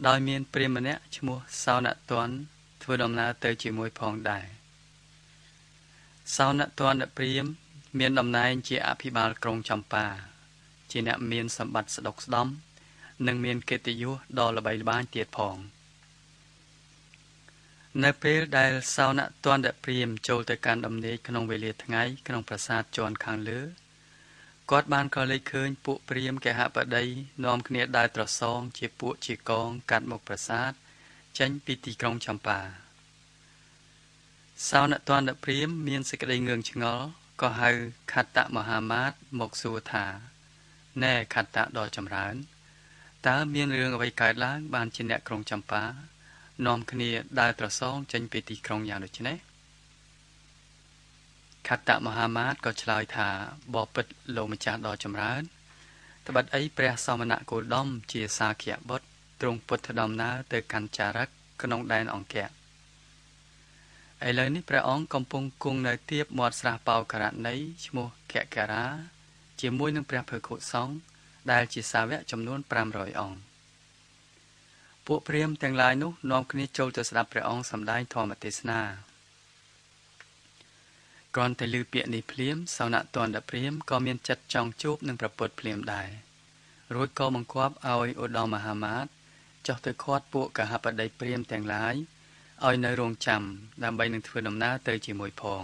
[SPEAKER 1] ដោយមានព្រាហ្មណ៍ម្នាក់ឈ្មោះសោណទន ធ្វើដំណើរទៅជាមួយផងដែរសោណទនព្រាមមានតំណែងជាអភិបាលក្រុងចម្ប៉ាជាអ្នកមានសម្បត្តិស្ដុកស្ដំនិងមានកិត្តិយសដ៏ល្បីល្បាញទៀតផង នៅពេលដែលសោណទនព្រាមចូលទៅកាន់ដំណេកក្នុងវេលាថ្ងៃក្នុងប្រាសាទជាន់ខាងលើគាត់បានក៏លេចឃើញពួកព្រាមកហបតីនាំគ្នាដើរត្រសង ជាពួកជាកងកាត់មុខប្រាសាទ ចេញពីទីក្រុងចម្ប៉ាសោណទណ្ឌព្រាមមានសេចក្តីងឿងឆ្ងល់ក៏ហៅខត្តមហាមាតមកសួរថាណែខត្តដ៏ចម្រើនតើមានរឿងអ្វីកើតឡើងបានជាអ្នកក្រុងចម្ប៉ានាំគ្នាដើរត្រសងចេញពីទីក្រុងយ៉ាងដូចនេះខត្តមហាមាតក៏ឆ្លើយថាបបិទ្ធលោកម្ចាស់ដ៏ចម្រើនត្បិតអីព្រះសមណគោដមជាសាខៈបុត្រ ទ្រង់ពុទ្ធដំណើរទៅកាន់ចារឹកក្នុងដែនអង្គៈឥឡូវនេះព្រះអង្គកំពុងគង់នៅទៀបមាត់ស្រះបោករណីឈ្មោះកករាជាមួយនឹងព្រះភិក្ខុសង្ឃដែលជាសាវកចំនួន500អង្គពួកព្រាហ្មណ៍ទាំងឡាយនោះនាំគ្នាចូលទៅស្ដាប់ព្រះអង្គសម្ដែងធម្មទេសនាគ្រាន់តែឮពាក្យនេះភ្លាមសោណទណ្ឌព្រាហ្មណ៍ក៏មានចិត្តចង់ជួបនឹងព្រះពុទ្ធភ្លាមដែររួចក៏បង្គាប់ឲ្យឧត្តមមហាមាត ចុះទៅខាត់ពួកកហបតីព្រាមទាំងឡាយឲ្យនៅរងចាំដើម្បីនឹងធ្វើដំណើរទៅជាមួយផង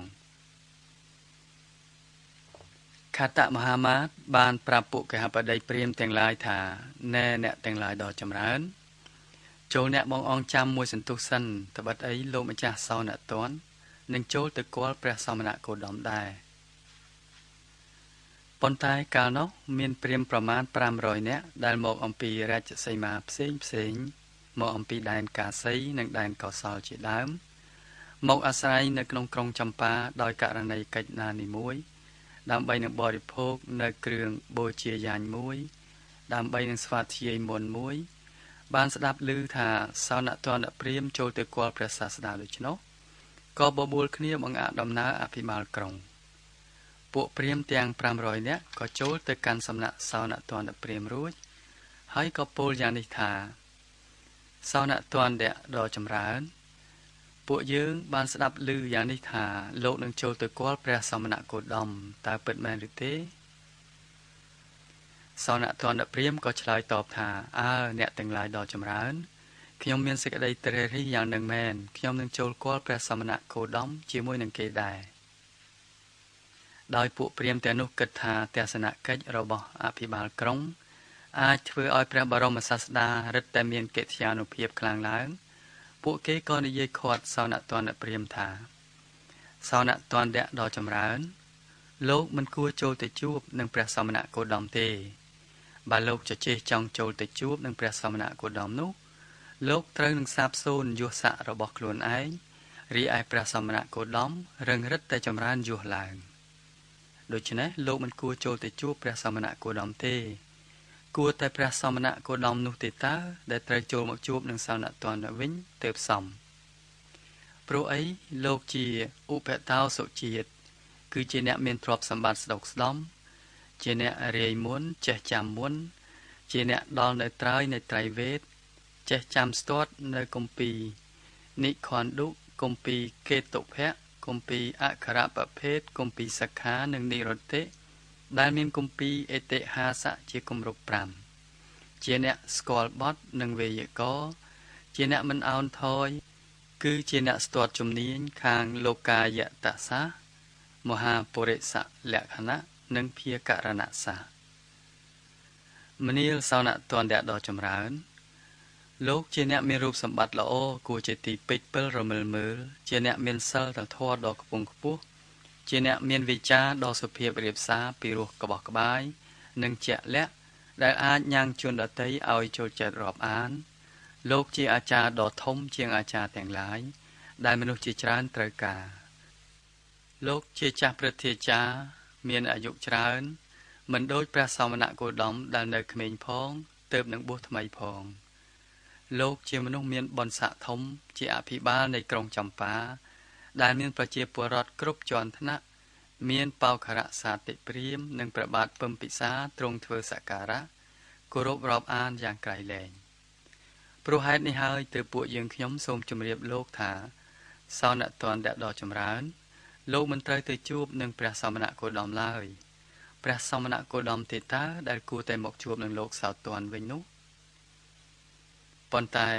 [SPEAKER 1] ខតមហាមាតបានប្រាប់ពួកកហបតីព្រាមទាំងឡាយថាណែអ្នកទាំងឡាយដ៏ចម្រើនចូលអ្នកបងអងចាំមួយសន្ទុះសិនត្បិតអីលោកម្ចាស់សោណតននឹងចូលទៅគាល់ព្រះសមណគោដមដែរ ប៉ុន្តែកាលនោះមានព្រាមប្រមាណ500នាក់ដែលមកអំពីរាជសីមាផ្សេងផ្សេងមកអំពីដែនកាសីនិងដែនកោសលជាដើម មកអាស្រ័យនៅក្នុងក្រុងចម្ប៉ាដោយករណីកិច្ចណានីមួយ ដើម្បីនឹងបរិភោគនៅគ្រឿងបូជាយាញមួយ ដើម្បីនឹងស្វាធ្យាយមុនមួយ បានស្ដាប់ឮថាសោណតនព្រាមចូលទៅគាល់ព្រះសាស្តាដូច្នោះក៏បបួលគ្នាបង្អាក់ដំណើរអភិបាលក្រុង ពួកព្រាមទាំង500នាក់ក៏ចូលទៅកាន់សំណាក់សោណទណ្ឌព្រាមរួចហើយក៏ពោលយ៉ាងនេះថាសោណទណ្ឌៈដ៏ចម្រើន ពួកយើងបានស្ដាប់ឮយ៉ាងនេះថាលោកនឹងចូលទៅគាល់ព្រះសមណគោដមតើពិតមែនឬទេសោណទណ្ឌព្រាមក៏ឆ្លើយតបថាអើអ្នកទាំងឡាយដ៏ចម្រើនខ្ញុំមានសេចក្តីត្រេះរិះយ៉ាងនឹងមែនខ្ញុំនឹងចូលគាល់ព្រះសមណគោដមជាមួយនឹងគេដែរ ដោយពួកព្រាហ្មណ៍ទាំងនោះគិតថាទស្សនកិច្ចរបស់អភិបាលក្រុង អាចធ្វើឲ្យព្រះបរមសាស្តារឹតតែមានកិត្យានុភាពខ្លាំងឡើង ពួកគេក៏និយាយខាត់សោណតនព្រាហ្មណ៍ថាសោណតនៈដ៏ចម្រើន លោកមិនគួរចូលទៅជួបនឹងព្រះសមណគោតមទេបើលោកជជែកចង់ចូលទៅជួបនឹងព្រះសមណគោតមនោះ លោកត្រូវនឹងសាបសូន្យយសស័ករបស់ខ្លួនឯងរីឯព្រះសមណគោតមរឹងរិតតែចម្រើនយសឡើង ដូច្នេះលោកមិនគួរចូលទៅជួបព្រះសមណគោតមទេ គួរតែព្រះសមណគោតមនោះទេតើដែលត្រូវចូលមកជួបនឹងសាវណតនវិញទើបសមព្រោះអីលោកជាឧបតោសុជាតិគឺជាអ្នកមានទ្រព្យសម្បត្តិស្ដុកស្ដំជាអ្នករាយមុនចេះចាំមុន ជាអ្នកដល់នៅត្រើយនៃត្រៃវេទចេះចាំស្ទាត់នៅគម្ពីរនិខណ្ឌុគម្ពីរកេតុភៈ គម្ពីរអក្ខរប្រភេទគម្ពីរសិក្ខានិងនិរោតិដែលមានគម្ពីរអេតិហាសៈជាគម្រប់5ជាអ្នកស្គាល់បទនិងវេយ្យាករណ៍ជាអ្នកមិនអោនថយ គឺជាអ្នកស្ទាត់ជំនាញខាងលោកាយតសាមហាពុរិសលក្ខណៈនិងភាករណសាមនាលសោណតន្តៈដ៏ចម្រើន លោកជាអ្នកមានរូបសម្បត្តិល្អគួរជាទីពេចពិលរមិលមើល ជាអ្នកមានសិលធម៌ដ៏ខ្ពង់ខ្ពស់ជាអ្នកមានវិចារដ៏សុភាពរៀបសារពីរោះក្បោះក្បាយ និងជាក់លាក់ដែលអាចញ៉ាំងជនដតីឲ្យចូលចិត្តរាប់អាន លោកជាអាចារ្យដ៏ធំជាងអាចារ្យទាំងឡាយដែលមនុស្សជាច្រើនត្រូវការ លោកជាចាស់ព្រឹទ្ធាចារ្យមានអាយុច្រើន មិនដូចព្រះសមណគោតមដែលនៅក្មេងផងទើបនឹងបួសថ្មីផង។ លោកជាមនុស្សមានបុណ្យស័ក្តិធំ ជាអភិបាលនៃក្រុងចម្ប៉ាដែលមានប្រជាពលរដ្ឋគ្រប់ជាន់ថ្នាក់មានបោខរៈសាតិព្រាមនិងព្រះបាទពឹមពិសាទ្រង់ធ្វើសក្ការៈគោរពរាប់អានយ៉ាងក្រៃលែងព្រោះហេតុនេះហើយទើបពួកយើងខ្ញុំសូមជម្រាបលោកថាសោណតន្តៈដ៏ចម្រើន លោកមិនត្រូវទៅជួបនឹងព្រះសមណគោតមឡើយព្រះសមណគោតមទេតាដែលគួរតែមកជួបនឹងលោកសោតនវិញនោះ ប៉ុន្តែ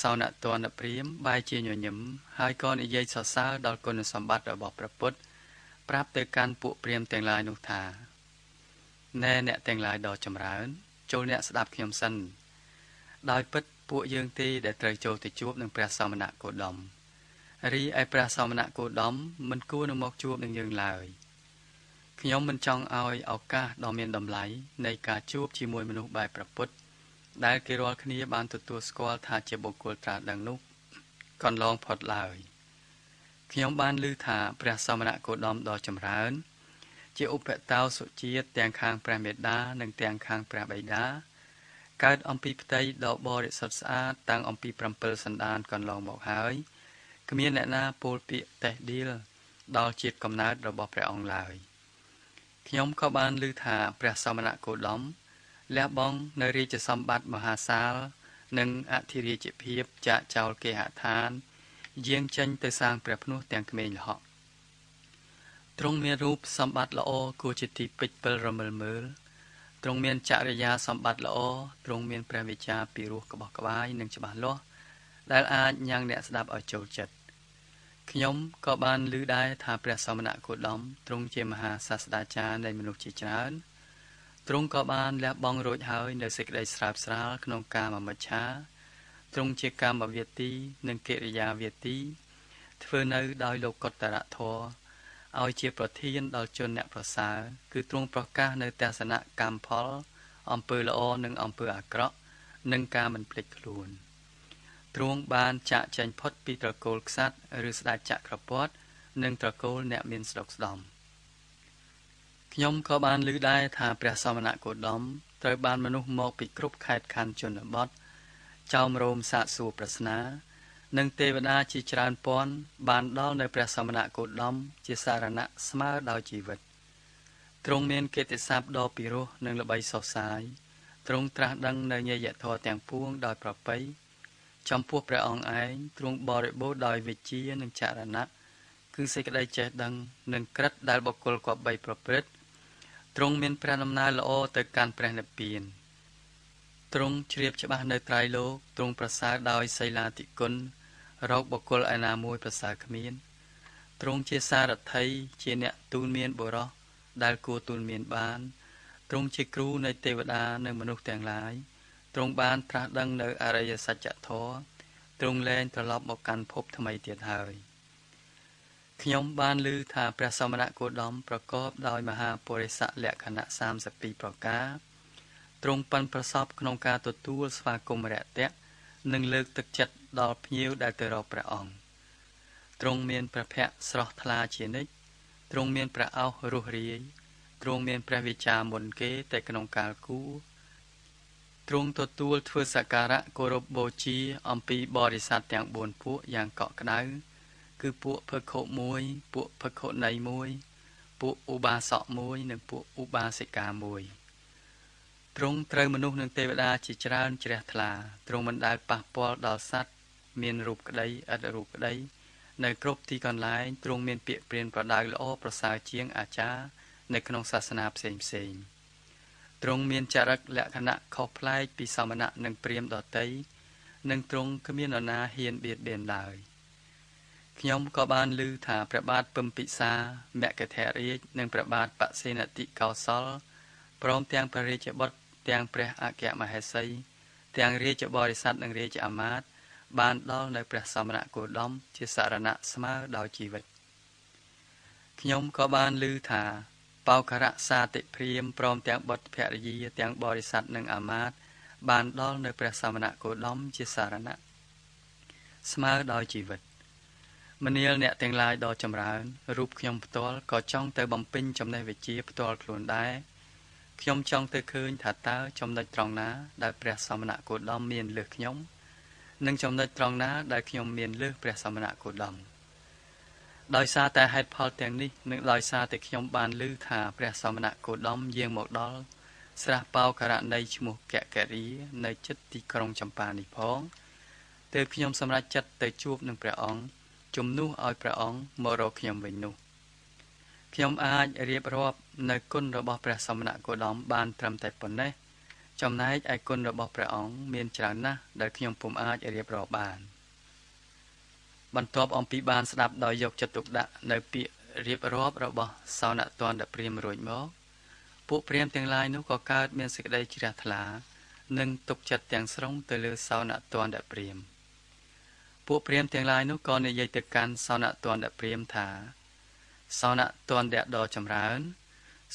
[SPEAKER 1] សោណតនព្រាមបែរជាញញឹមហើយក៏និយាយសរសើរដល់គុណសម្បត្តិរបស់ព្រះពុទ្ធប្រាប់ទៅកាន់ពួកព្រាមទាំងឡាយនោះថាណែអ្នកទាំងឡាយដ៏ចម្រើន ចូលអ្នកស្ដាប់ខ្ញុំសិន ដោយពិតពួកយើងទេដែលត្រូវចូលទៅជួបនឹងព្រះសមណគោដមរីឯព្រះសមណគោដមមិនគួរនឹងមកជួបនឹងយើងឡើយខ្ញុំមិនចង់ឲ្យឱកាសដ៏មានតម្លៃនៃការជួបជាមួយមនុស្សបែបព្រះពុទ្ធ ដែលគេរាល់គ្នាបានទទួលស្គាល់ថាជាបុគ្គលត្រាស់ដឹងនោះកន្លងផុតឡើយខ្ញុំបានឮថាព្រះសមណគោតមដ៏ចម្រើន ជាឧបតោសុជាតិទាំងខាងព្រះមេដា និងទាំងខាងព្រះបិតាកើតអំពីផ្ទៃដ៏បរិសុទ្ធស្អាតតាំងអំពី7សន្តានកន្លងមកហើយគ្មានអ្នកណាពោលពាក្យតេះឌីលដល់ជាតិកំណើតរបស់ព្រះអង្គឡើយខ្ញុំក៏បានឮថាព្រះសមណគោតម លះបង់នៅរាជសម្បត្តិមហាសាល និងអធិរាជភាពចាកចោលគេហដ្ឋាន យាងចេញទៅសាងព្រះភ្នោះទាំងក្មេងលហកទ្រង់មានរូបសម្បត្តិល្អគួរជាទីពេចពិលរមិលមើលទ្រង់មានចរិយាសម្បត្តិល្អទ្រង់មានព្រះវិចារពីរោះក្បោះក្បាយនិងច្បាស់លាស់ដែលអាចញ៉ាំងអ្នកស្ដាប់ឲ្យចូលចិត្តខ្ញុំក៏បានឮដែរថាព្រះសមណគោតមទ្រង់ជាមហាសាស្ត្រាចារ្យនៃមនុស្សជាច្រើន ទ្រង់ក៏បានលះបង់រួចហើយនៅសេចក្តីស្រើបស្រាលក្នុងកាមមិច្ឆាទ្រង់ជាកាមវាទី និងកិរិយាវាទី ធ្វើនៅដោយលោកកតរធរឲ្យជាប្រធានដល់ជនអ្នកប្រសើរគឺទ្រង់ប្រកាសនៅទស្សនកម្មផលអំពើល្អនិងអំពើអាក្រក់និងការមិនភ្លេចខ្លួនទ្រង់បានចាក់ចែងផុតពីត្រកូលក្សត្រឬស្ដេចចក្រពត្តិនិងត្រកូលអ្នកមានស្ដុកស្ដំ ខ្ញុំក៏បានឮដែរថាព្រះសមណគោតមត្រូវបានមនុស្សមកពីគ្រប់ខេត្តខណ្ឌជនបទចោមរោមសាកសួរប្រស្នានិងទេវតាជាច្រើនពាន់បានដល់នៅព្រះសមណគោតមជាសារណៈស្មើដោយជីវិតទ្រង់មានកិត្តិស័ព្ទដ៏ពិរោះនិងល្បីសុសសាយទ្រង់ត្រាស់ដឹងនៅញយធម៌ទាំងពួងដោយប្រពៃចំពោះព្រះអង្គឯងទ្រង់បរិបូរដោយវិជ្ជានិងចរណៈគឺសេចក្តីចេះដឹងនិងក្រិតដែលបុគ្គលគប្បីប្រព្រឹត្ត ទ្រង់មានព្រះដំណើរល្អទៅកាន់ព្រះនិព្វានទ្រង់ជ្រាបច្បាស់នៅត្រៃលោកទ្រង់ប្រសើរដោយសីលាតិគុណរកបុគ្គលឯណាមួយប្រសើរគ្មានទ្រង់ជាសារថីជាអ្នកទូលមានបុរសដែលគួរទូលមានបានទ្រង់ជាគ្រូនៃទេវតានិងមនុស្សទាំងឡាយទ្រង់បានត្រាស់ដឹងនៅអរិយសច្ចធម៌ទ្រង់លែងត្រឡប់មកកាន់ភពថ្មីទៀតហើយ ខ្ញុំបានឮថាព្រះសមណគោតមប្រកបដោយមហាពុរិសលក្ខណៈ32ប្រការទ្រង់ប៉ិនប្រសពក្នុងការទទួលស្វាគមន៍រយៈនិងលើកទឹកចិត្តដល់ភ្ញៀវដែលទៅរកព្រះអង្គទ្រង់មានព្រះភ័ក្ត្រស្រស់ថ្លាជានិច្ចទ្រង់មានព្រះអោសរស់រាយទ្រង់មានព្រះវិចារមុនគេតែក្នុងកាលគូទ្រង់ទទួលធ្វើសក្ការៈគោរពបូជាអំពីបរិស័ទទាំង4ពួកយ៉ាងកក់ក្ដៅ គឺពួកភឹកខុមួយពួកភឹកខុណីមួយ ពួកឧបាសកមួយ និងពួកឧបាសិកាមួយទ្រង់ត្រូវមនុស្សនិងទេវតាជាច្រើនជ្រះថ្លាទ្រង់មិនដែលប៉ះពាល់ដល់សត្វមានរូបក្តីឥតរូបក្តី នៅគ្រប់ទីកន្លែងទ្រង់មានពាក្យព្រានប្រដៅល្អប្រសើរជាងអាចារ្យនៅក្នុងសាសនាផ្សេងផ្សេងទ្រង់មានចរិតលក្ខណៈខុសប្លែកពីសមណៈនិងព្រាមដតីនិងទ្រង់គ្មាននរណាហ៊ានបៀតបៀនឡើយ ខ្ញុំក៏បានឮថាព្រះបាទពឹមពិសាមគ្គធរាជនិងព្រះបាទបសេនតិកោសលព្រមទាំងព្រះរាជបុត្រទាំងព្រះអគ្គមហេសី ទាំងរាជបរិស័ទនិងរាជអាមាត្យបានដល់នៅព្រះសមណគោតមជាសារណៈស្មើដោយជីវិតខ្ញុំក៏បានឮថាបោករៈសាតិព្រាមព្រមទាំងបុត្រភរិយាទាំងបរិស័ទនិងអាមាត្យបានដល់នៅព្រះសមណគោតមជាសារណៈស្មើដោយជីវិត មនាលអ្នកទាំងឡាយដ៏ចម្រើនរូបខ្ញុំផ្ទាល់ក៏ចង់ទៅបំពេញចំណេះវិជ្ជាផ្ទាល់ខ្លួនដែរខ្ញុំចង់ទៅឃើញថាតើចំណុចត្រង់ណា ដែលព្រះសមណគោតមមានលើសខ្ញុំ និងចំណុចត្រង់ណាដែលខ្ញុំមានលើសព្រះសមណគោតមដោយសារតែហេតុផលទាំងនេះនិងដោយសារតែខ្ញុំបានឮថាព្រះសមណគោតមយាងមកដល់ស្រះបោករណីឈ្មោះកករីនៅចិត្តទីក្រុងចម្ប៉ានេះផងទើបខ្ញុំសម្រេចចិត្តទៅជួបនឹងព្រះអង្គ ជំនួសឲ្យព្រះអង្គមករកខ្ញុំវិញនោះខ្ញុំអាចរៀបរាប់នៅគុណរបស់ព្រះសមណគោតមបានត្រឹមតែប៉ុណ្ណេះចំណែកឯគុណរបស់ព្រះអង្គមានច្រើនណាស់ដែលខ្ញុំពុំអាចរៀបរាប់បាន បន្ទាប់អំពីបានស្ដាប់ដោយយកចិត្តទុកដាក់នៅពាក្យរៀបរាប់របស់សោណតនដព្រាមរួចមកពួកព្រាមទាំងឡាយនោះក៏កើតមានសេចក្តីជ្រះថ្លា និងទុកចិត្តទាំងស្រុងទៅលើសោណតនដព្រាម ពួកព្រាមទាំងឡាយនោះក៏និយាយទៅកាន់សោណតនដព្រាមថាសោណតនដៈដ៏ចម្រើន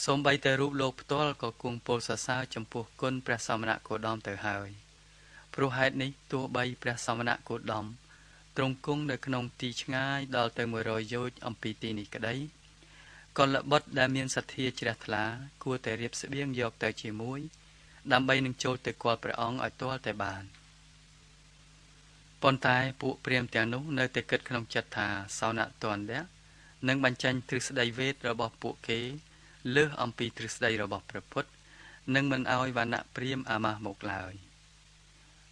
[SPEAKER 1] សូម្បីតែរូបលោកផ្ទាល់ក៏គង់ពោលសរសើរចំពោះគុណព្រះសមណគោតមទៅហើយព្រោះហេតុនេះទោះបីព្រះសមណគោតមទ្រង់គង់នៅក្នុងទីឆ្ងាយដល់ទៅ100យោជន៍អំពីទីនេះក្តីកលបុត្រដែលមានសទ្ធាជ្រះថ្លា គួរតែរៀបស្បៀងយកទៅជាមួយ ដើម្បីនឹងចូលទៅគាល់ព្រះអង្គឲ្យទាល់តែបាន ប៉ុន្តែពួកព្រាមទាំងនោះនៅតែគិតក្នុងចិត្តថាសោណតនៈនឹងបញ្ចេញទ្រឹស្ដីវេទរបស់ពួកគេលើសអំពីទ្រឹស្ដីរបស់ព្រះពុទ្ធនិងមិនអោយវណ្ណៈព្រាមអាម៉ាស់មកឡើយ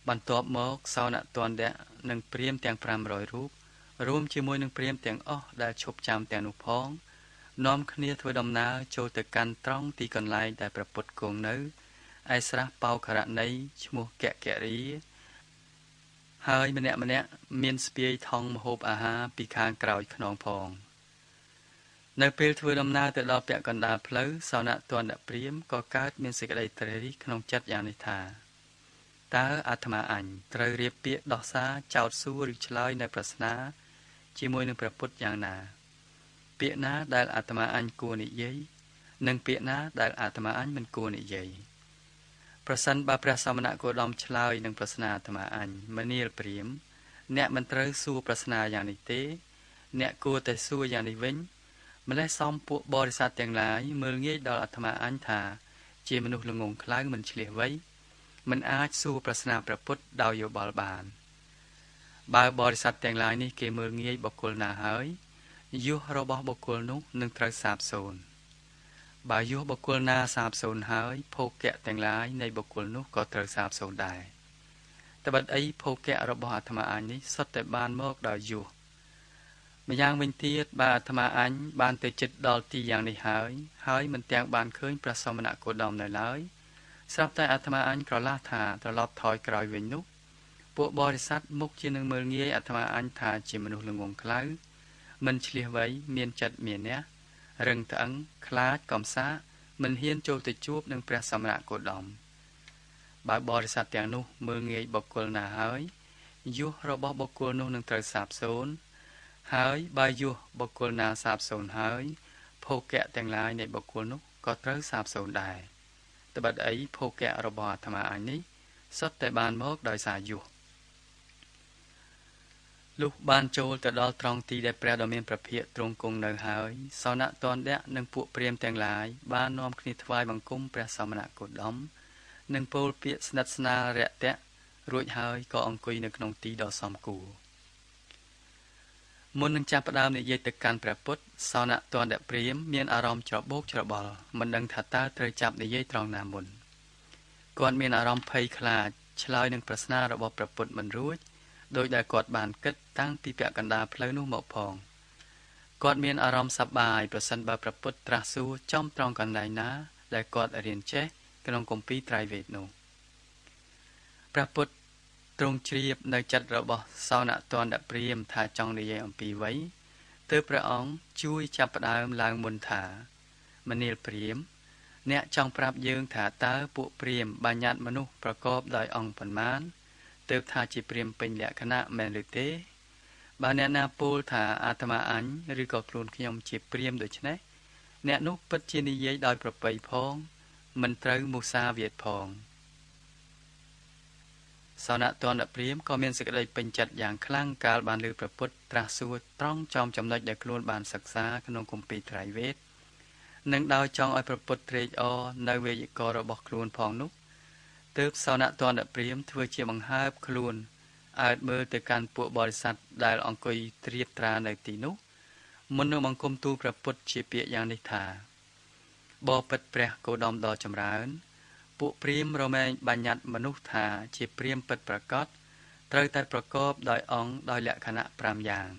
[SPEAKER 1] បន្ទាប់មកសោណតនៈនិងព្រាមទាំង500រូបរួមជាមួយនឹងព្រាមទាំងអស់ដែលឈប់ចាំទាំងនោះផងនាំគ្នាធ្វើដំណើរចូលទៅកាន់ត្រង់ទីកន្លែងដែលព្រះពុទ្ធគង់នៅឯស្រះបោករណីឈ្មោះកករី ហើយម្នាក់ម្នាក់មានស្ពាយថងមហូបអាហារពីខាងក្រោយខ្នងផង នៅពេលធ្វើដំណើរទៅដល់ពាក់កណ្ដាលផ្លូវសោណទណ្ឌព្រាមក៏កើតមានសេចក្តីត្រេះរិះក្នុងចិត្តយ៉ាងនេះថាតើអាត្មាអញត្រូវរៀបពាក្យដោះសារចោតសួរឬឆ្លើយនៅប្រស្នាជាមួយនឹងព្រះពុទ្ធយ៉ាងណា ពាក្យណាដែលអាត្មាអញគួរនិយាយនិងពាក្យណាដែលអាត្មាអញមិនគួរនិយាយ ប្រសិនបើព្រះសមណគោតមឆ្លើយនឹងប្រស្នាអាត្មាអញមនាលព្រាម អ្នកមិនត្រូវសួរប្រស្នាយ៉ាងនេះទេ អ្នកគួរតែសួរយ៉ាងនេះវិញម្លេះសំពួកបរិស័ទទាំងឡាយមើលងាយដល់អាត្មាអញថាជាមនុស្សល្ងងខ្លៅមិនឆ្លៀសវៃមិនអាចសួរប្រស្នាព្រះពុទ្ធដោយយោបល់បាន បើបរិស័ទទាំងឡាយនេះគេមើលងាយបុគ្គលណាហើយយុះរបស់បុគ្គលនោះនឹងត្រូវសាបសូន្យ បើយុះបុគ្គលណាសាបសូន្យហើយភោគៈទាំងឡាយនៃបុគ្គលនោះក៏ត្រូវសាបសូន្យដែរតែបិទអីភោគៈរបស់អាត្មាអញនេះសុទ្ធតែបានមកដោយយុះម្យ៉ាងវិញទៀតបើអាត្មាអញបានទៅចិត្តដល់ទីយ៉ាងនេះហើយហើយមិនទាំងបានឃើញព្រះសមណគោតមនៅឡើយស្រាប់តែអាត្មាអញក្រឡាស់ថាត្រឡប់ថយក្រោយវិញនោះពួកបរិស័ទមុខជានឹងមើលងាយអាត្មាអញថាជាមនុស្សល្ងងខ្លៅមិនឆ្លៀសវៃមានចិត្តមានះ រឹងត្អឹងខ្លាចកំសាមិនហ៊ានចូលទៅជួបនឹងព្រះសមណគោតមបើបរិស័ទទាំងនោះមើលងាយបុគ្គលណាហើយយុះរបស់បុគ្គលនោះនឹងត្រូវសាបសូន្យហើយបើយុះបុគ្គលណាសាបសូន្យហើយភោគៈទាំងឡាយនៃបុគ្គលនោះក៏ត្រូវសាបសូន្យដែរត្បិតអីភោគៈរបស់អាត្មាអញនេះសុទ្ធតែបានមកដោយសារយុះ លុះបានចូលទៅដល់ត្រង់ទីដែលព្រះដ៏មានព្រះភិក្ខទ្រង់គង់នៅហើយសនៈតនៈនិងពួកព្រាហ្មណ៍ទាំងឡាយបាននាំគ្នាថ្វាយបង្គំព្រះសមណគោតមនិងពោលពាក្យស្និទ្ធស្នាលរយៈរួចហើយក៏អង្គុយនៅក្នុងទីដ៏សមគួរមុននឹងចាប់ផ្ដើមនិយាយទៅកាន់ព្រះពុទ្ធសនៈតនៈព្រាមមានអារម្មណ៍ច្របូកច្របល់មិនដឹងថាតើត្រូវចាប់និយាយត្រង់ណាមុនគាត់មានអារម្មណ៍ភ័យខ្លាចឆ្លើយនឹងប្រស្នារបស់ព្រះពុទ្ធមិនរួច ដោយដែលគាត់បានគិតតាំងពីពាក់កណ្ដាលផ្លូវនោះមកផងគាត់មានអារម្មណ៍សប្បាយប្រសិនបើព្រះពុទ្ធត្រាស់សួរចំត្រង់កន្លែងណា ដែលគាត់រៀនចេះក្នុងគម្ពីរត្រៃវេទនោះព្រះពុទ្ធទ្រង់ជ្រាបនៅចិត្តរបស់សោណតនដព្រាមថាចង់និយាយអំពីវ័យទើបព្រះអង្គជួយចាប់ផ្ដើមឡើងមុនថាមនាលព្រាម អ្នកចង់ប្រាប់យើងថាតើពួកព្រាមបញ្ញត្តិមនុស្សប្រកបដោយអង្គប៉ុន្មាន ទើបថាជាព្រាមពេញលក្ខណៈមែនឬទេបើអ្នកណាពោលថាអាត្មាអញឬក៏ខ្លួនខ្ញុំជាព្រាមដូច្នេះអ្នកនោះពិតជានិយាយដោយប្រពៃផង មិនត្រូវមុសាវាទផងសោណតនព្រាមក៏មានសេចក្តីពេញចិត្តយ៉ាងខ្លាំងកាលបានលើព្រះពុទ្ធត្រាស់សួរត្រង់ចំចំណុចដែលខ្លួនបានសិក្សាក្នុងគម្ពីរត្រៃវេទនិងដោយចង់ឲ្យព្រះពុទ្ធត្រេកអរនៅវេយ្យាករណ៍របស់ខ្លួនផងនោះ ទើបសោណតនព្រាមធ្វើជាបង្ហើបខ្លួនអើតមើលទៅកាន់ពួកបរិស័ទដែលអង្គុយត្រៀបត្រានៅទីនោះមុននឹងបង្គំទូលព្រះពុទ្ធជាពាក្យយ៉ាងនេះថាបបិទ្ធព្រះគោដមដ៏ចម្រើន ពួកព្រាមរមែងបញ្ញត្តិមនុស្សថាជាព្រាមពិតប្រកបត្រូវតែប្រកបដោយអង្គដោយលក្ខណៈ5យ៉ាង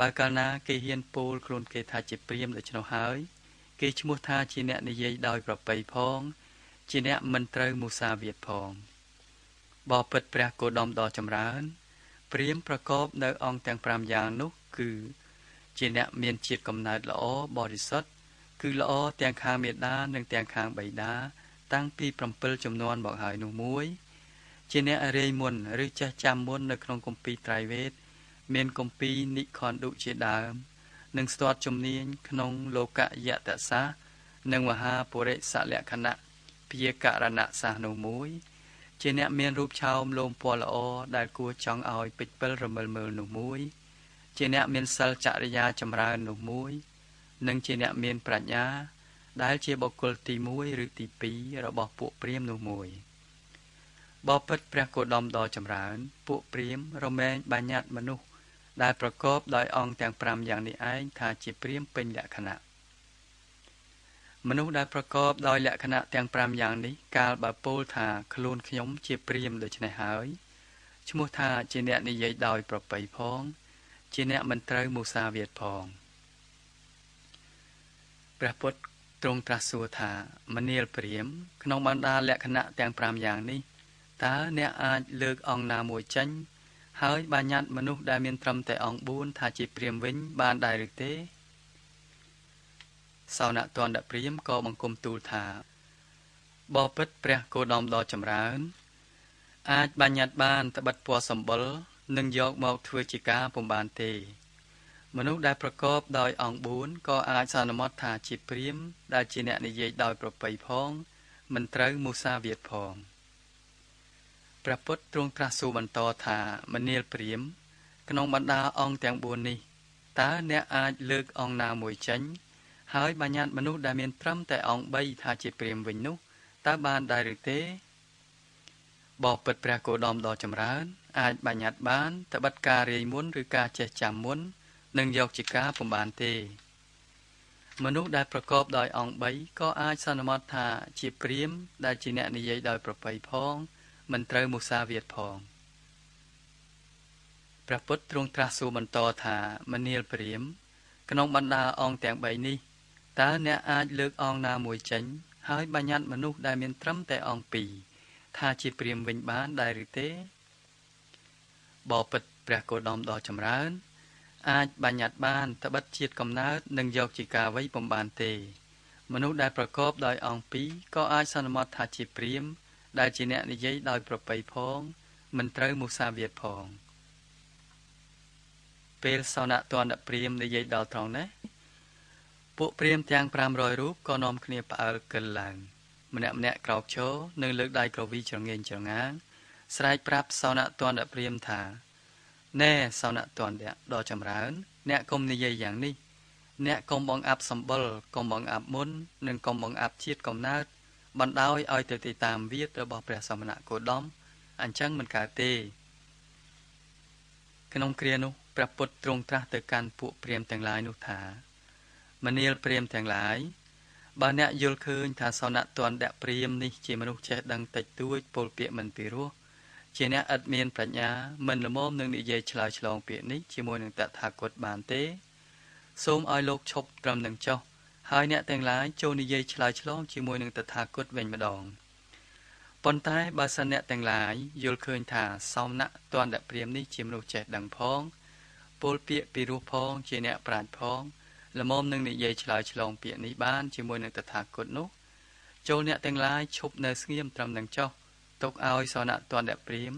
[SPEAKER 1] បើកាលណាគេហ៊ានពោលខ្លួនគេថាជាព្រាមដូច្នោះហើយ គេឈ្មោះថាជាអ្នកនិយាយដោយប្រពៃផង ជាអ្នកមិនត្រូវមុសាវាទផងបបិទ្ធព្រះគោដមដ៏ចម្រើនព្រាមប្រកបនៅអង្គទាំង5យ៉ាងនោះគឺជាអ្នកមានជាតិកំណើតល្អបរិសុទ្ធគឺល្អទាំងខាងមេដានិងទាំងខាងបិតាតាំងពី7ចំនួនមកហើយនោះមួយជាអ្នករាយមុនឬចេះចាំមុននៅក្នុងគម្ពីរត្រៃវេទមានគម្ពីរនិខណ្ឌុជាដើមនិងស្ទាត់ជំនាញក្នុងលោកយតសាសនិងមហាពុរិសលក្ខណៈ ពាករណសាសនោះមួយ ជាអ្នកមានរូបឆោមលោមពណ៌ល្អដែលគួរចង់ឲ្យពេចពិលរមិលមើលនោះមួយ ជាអ្នកមានសិលចរិយាចម្រើននោះមួយ និងជាអ្នកមានប្រាជ្ញា ដែលជាបុគ្គលទី1ឬទី2របស់ពួកព្រាហ្មណ៍នោះមួយបបិទ្ធព្រះគោដមដ៏ចម្រើន ពួកព្រាហ្មណ៍រមែងបញ្ញត្តិមនុស្សដែលប្រកបដោយអង្គទាំង5យ៉ាងនេះឯងថាជាព្រាហ្មណ៍ពេញលក្ខណៈ មនុស្សដែលប្រកបដោយលក្ខណៈទាំង5យ៉ាងនេះកាលបើពោលថាខ្លួនខ្ញុំជាព្រាហ្មណ៍ដូច្នេះហើយឈ្មោះថាជាអ្នកនិយាយដោយប្រពៃផង ជាអ្នកមិនត្រូវមុសាវាទផងព្រះពុទ្ធទ្រង់ត្រាស់សួរថាមនាលព្រាម ក្នុងបណ្ដាលក្ខណៈទាំង5យ៉ាងនេះតើអ្នកអាចលើកអង្គណាមួយចេញហើយបញ្ញត្តិមនុស្សដែលមានត្រឹមតែអង្គ4ថាជាព្រាមវិញបានដែរឬទេ សោណតនដព្រាមក៏បង្គំទូលថាបបិទ្ធព្រះគោដមដ៏ចម្រើន អាចបញ្ញត្តិបានត្បិតពណ៌សម្បុរនិងយកមកធ្វើជាការពុំបានទេ មនុស្សដែលប្រកបដោយអង្គ4ក៏អាចសន្មត់ថាជាព្រាមដែលជាអ្នកនិយាយដោយប្រពៃផង មិនត្រូវមុសាវាទផងព្រះពុទ្ធទ្រង់ត្រាស់សួរបន្តថាមនាលព្រាម ក្នុងបណ្ដាអង្គទាំង4នេះតើអ្នកអាចលើកអង្គណាមួយចេញ ហើយបញ្ញត្តិមនុស្សដែលមានត្រឹមតែអង្គ3ថាជាព្រាមវិញនោះតើបានដែរឬទេបបិទ្ធព្រះគោដមដ៏ចម្រើន អាចបញ្ញត្តិបានត្បិតការរាយមុនឬការចេះចាំមុននឹងយកជាការពំបានទេ មនុស្សដែលប្រកបដោយអង្គ3ក៏អាចសន្មត់ថាជាព្រាមដែលជាអ្នកនិយាយដោយប្រពៃផង មិនត្រូវមុសាវាទផងព្រះពុទ្ធទ្រង់ត្រាស់សួរបន្តថាមនាលព្រាម ក្នុងបណ្ដាអង្គទាំង3នេះ តើអ្នកអាចលើកអង្គណាមួយចេញ ហើយបញ្ញត្តិមនុស្សដែលមានត្រឹមតែអង្គ2ថាជាព្រាមវិញបានដែរឬទេបបិទ្ធព្រះគោដមដ៏ចម្រើន អាចបញ្ញត្តិបានត្បិតជាតិកំណើតនិងយកជាការអ្វីពំបានទេ មនុស្សដែលប្រកបដោយអង្គពីរក៏អាចសន្មត់ថាជាព្រាម ដែលជាអ្នកនិយាយដោយប្របីផង មិនត្រូវមុសាវាទផង ពេលសោណទណ្ឌព្រាមនិយាយដល់ត្រង់នេះ ពួកព្រាមទាំង500រូបក៏នាំគ្នាផ្អើលកិលឡើង ម្នាក់ម្នាក់ក្រោកឈរនិងលើកដៃក្រវីច្រងៀងច្រងាងស្រែកប្រាប់សោណទណ្ឌព្រាមថាណែសោណទណ្ឌដ៏ចម្រើន អ្នកកុំនិយាយយ៉ាងនេះ អ្នកកុំបងអាប់សម្បុរកុំបងអាប់មុននិងកុំបងអាប់ជាតិកំណើតបណ្ដោយឲ្យទៅទីតាមវាទរបស់ព្រះសមណគោដមអញ្ចឹងមិនកើតទេ ក្នុងគ្រានោះព្រះពុទ្ធទ្រង់ត្រាស់ទៅកាន់ពួកព្រាមទាំងឡាយនោះថា មនាលព្រាមទាំងឡាយបើអ្នកយល់ឃើញថាសនៈទណ្ឌព្រាមនេះជាមនុស្សចេះដឹងតិចតួចពលពាក្យមិនពីរោះជាអ្នកឥតមានប្រាជ្ញាមិនល្មមនឹងនិយាយឆ្លើយឆ្លងពាក្យនេះជាមួយនឹងតថាគតបានទេសូមឲ្យលោកឈប់ត្រឹមនឹងចុះហើយអ្នកទាំងឡាយចូលនិយាយឆ្លើយឆ្លងជាមួយនឹងតថាគតវិញម្ដងប៉ុន្តែបើសិនអ្នកទាំងឡាយយល់ឃើញថាសមណៈទណ្ឌព្រាមនេះជាមនុស្សចេះដឹងផងពលពាក្យពីរោះផងជាអ្នកប្រាជ្ញផង ល្មមនឹងនិយាយឆ្លើយឆ្លងពាក្យនេះបានជាមួយនឹងតថាគតនោះចូលអ្នកទាំងឡាយឈប់នៅស្ងៀមត្រឹមនឹងចុះទុកឲ្យសនៈទណ្ឌព្រាម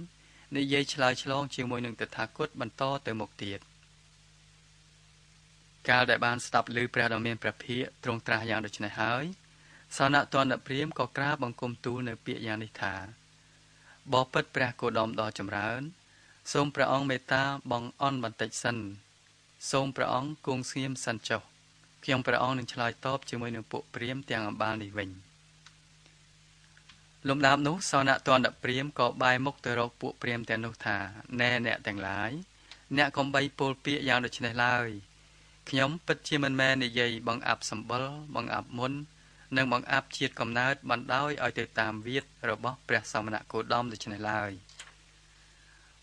[SPEAKER 1] និយាយឆ្លើយឆ្លងជាមួយនឹងតថាគតបន្តទៅមុខទៀតកាលដែលបានស្ដាប់ឮព្រះដ៏មានព្រះភិក្ខទ្រង់ត្រាស់យ៉ាងដូចនេះហើយសនៈទណ្ឌព្រាមក៏ក្រាបបង្គំទូលនៅពាក្យយ៉ាងនេះថាបបិទ្ធព្រះគោដមដ៏ចម្រើន សូមព្រះអង្គមេត្តាបងអន់បន្តិចសិន សូមព្រះអង្គគង់ស្ងៀមសិនចុះខ្ញុំព្រះអង្គនឹងឆ្លើយតបជាមួយនឹងពួកព្រាមទាំងអម្បាលនេះវិញលំដាប់នោះសោណតនព្រាមក៏បែរមុខទៅរកពួកព្រាមទាំងនោះថាណែអ្នកទាំងឡាយអ្នកកំបីពោលពាក្យយ៉ាងដូចនេះឡើយខ្ញុំពិតជាមិនមែននិយាយបង្អាប់សម្បល់បង្អាប់មុននិងបង្អាប់ជាតិកំណើតបណ្ដោយឲ្យទៅតាមវាទរបស់ព្រះសមណគោតមដូច្នេះឡើយ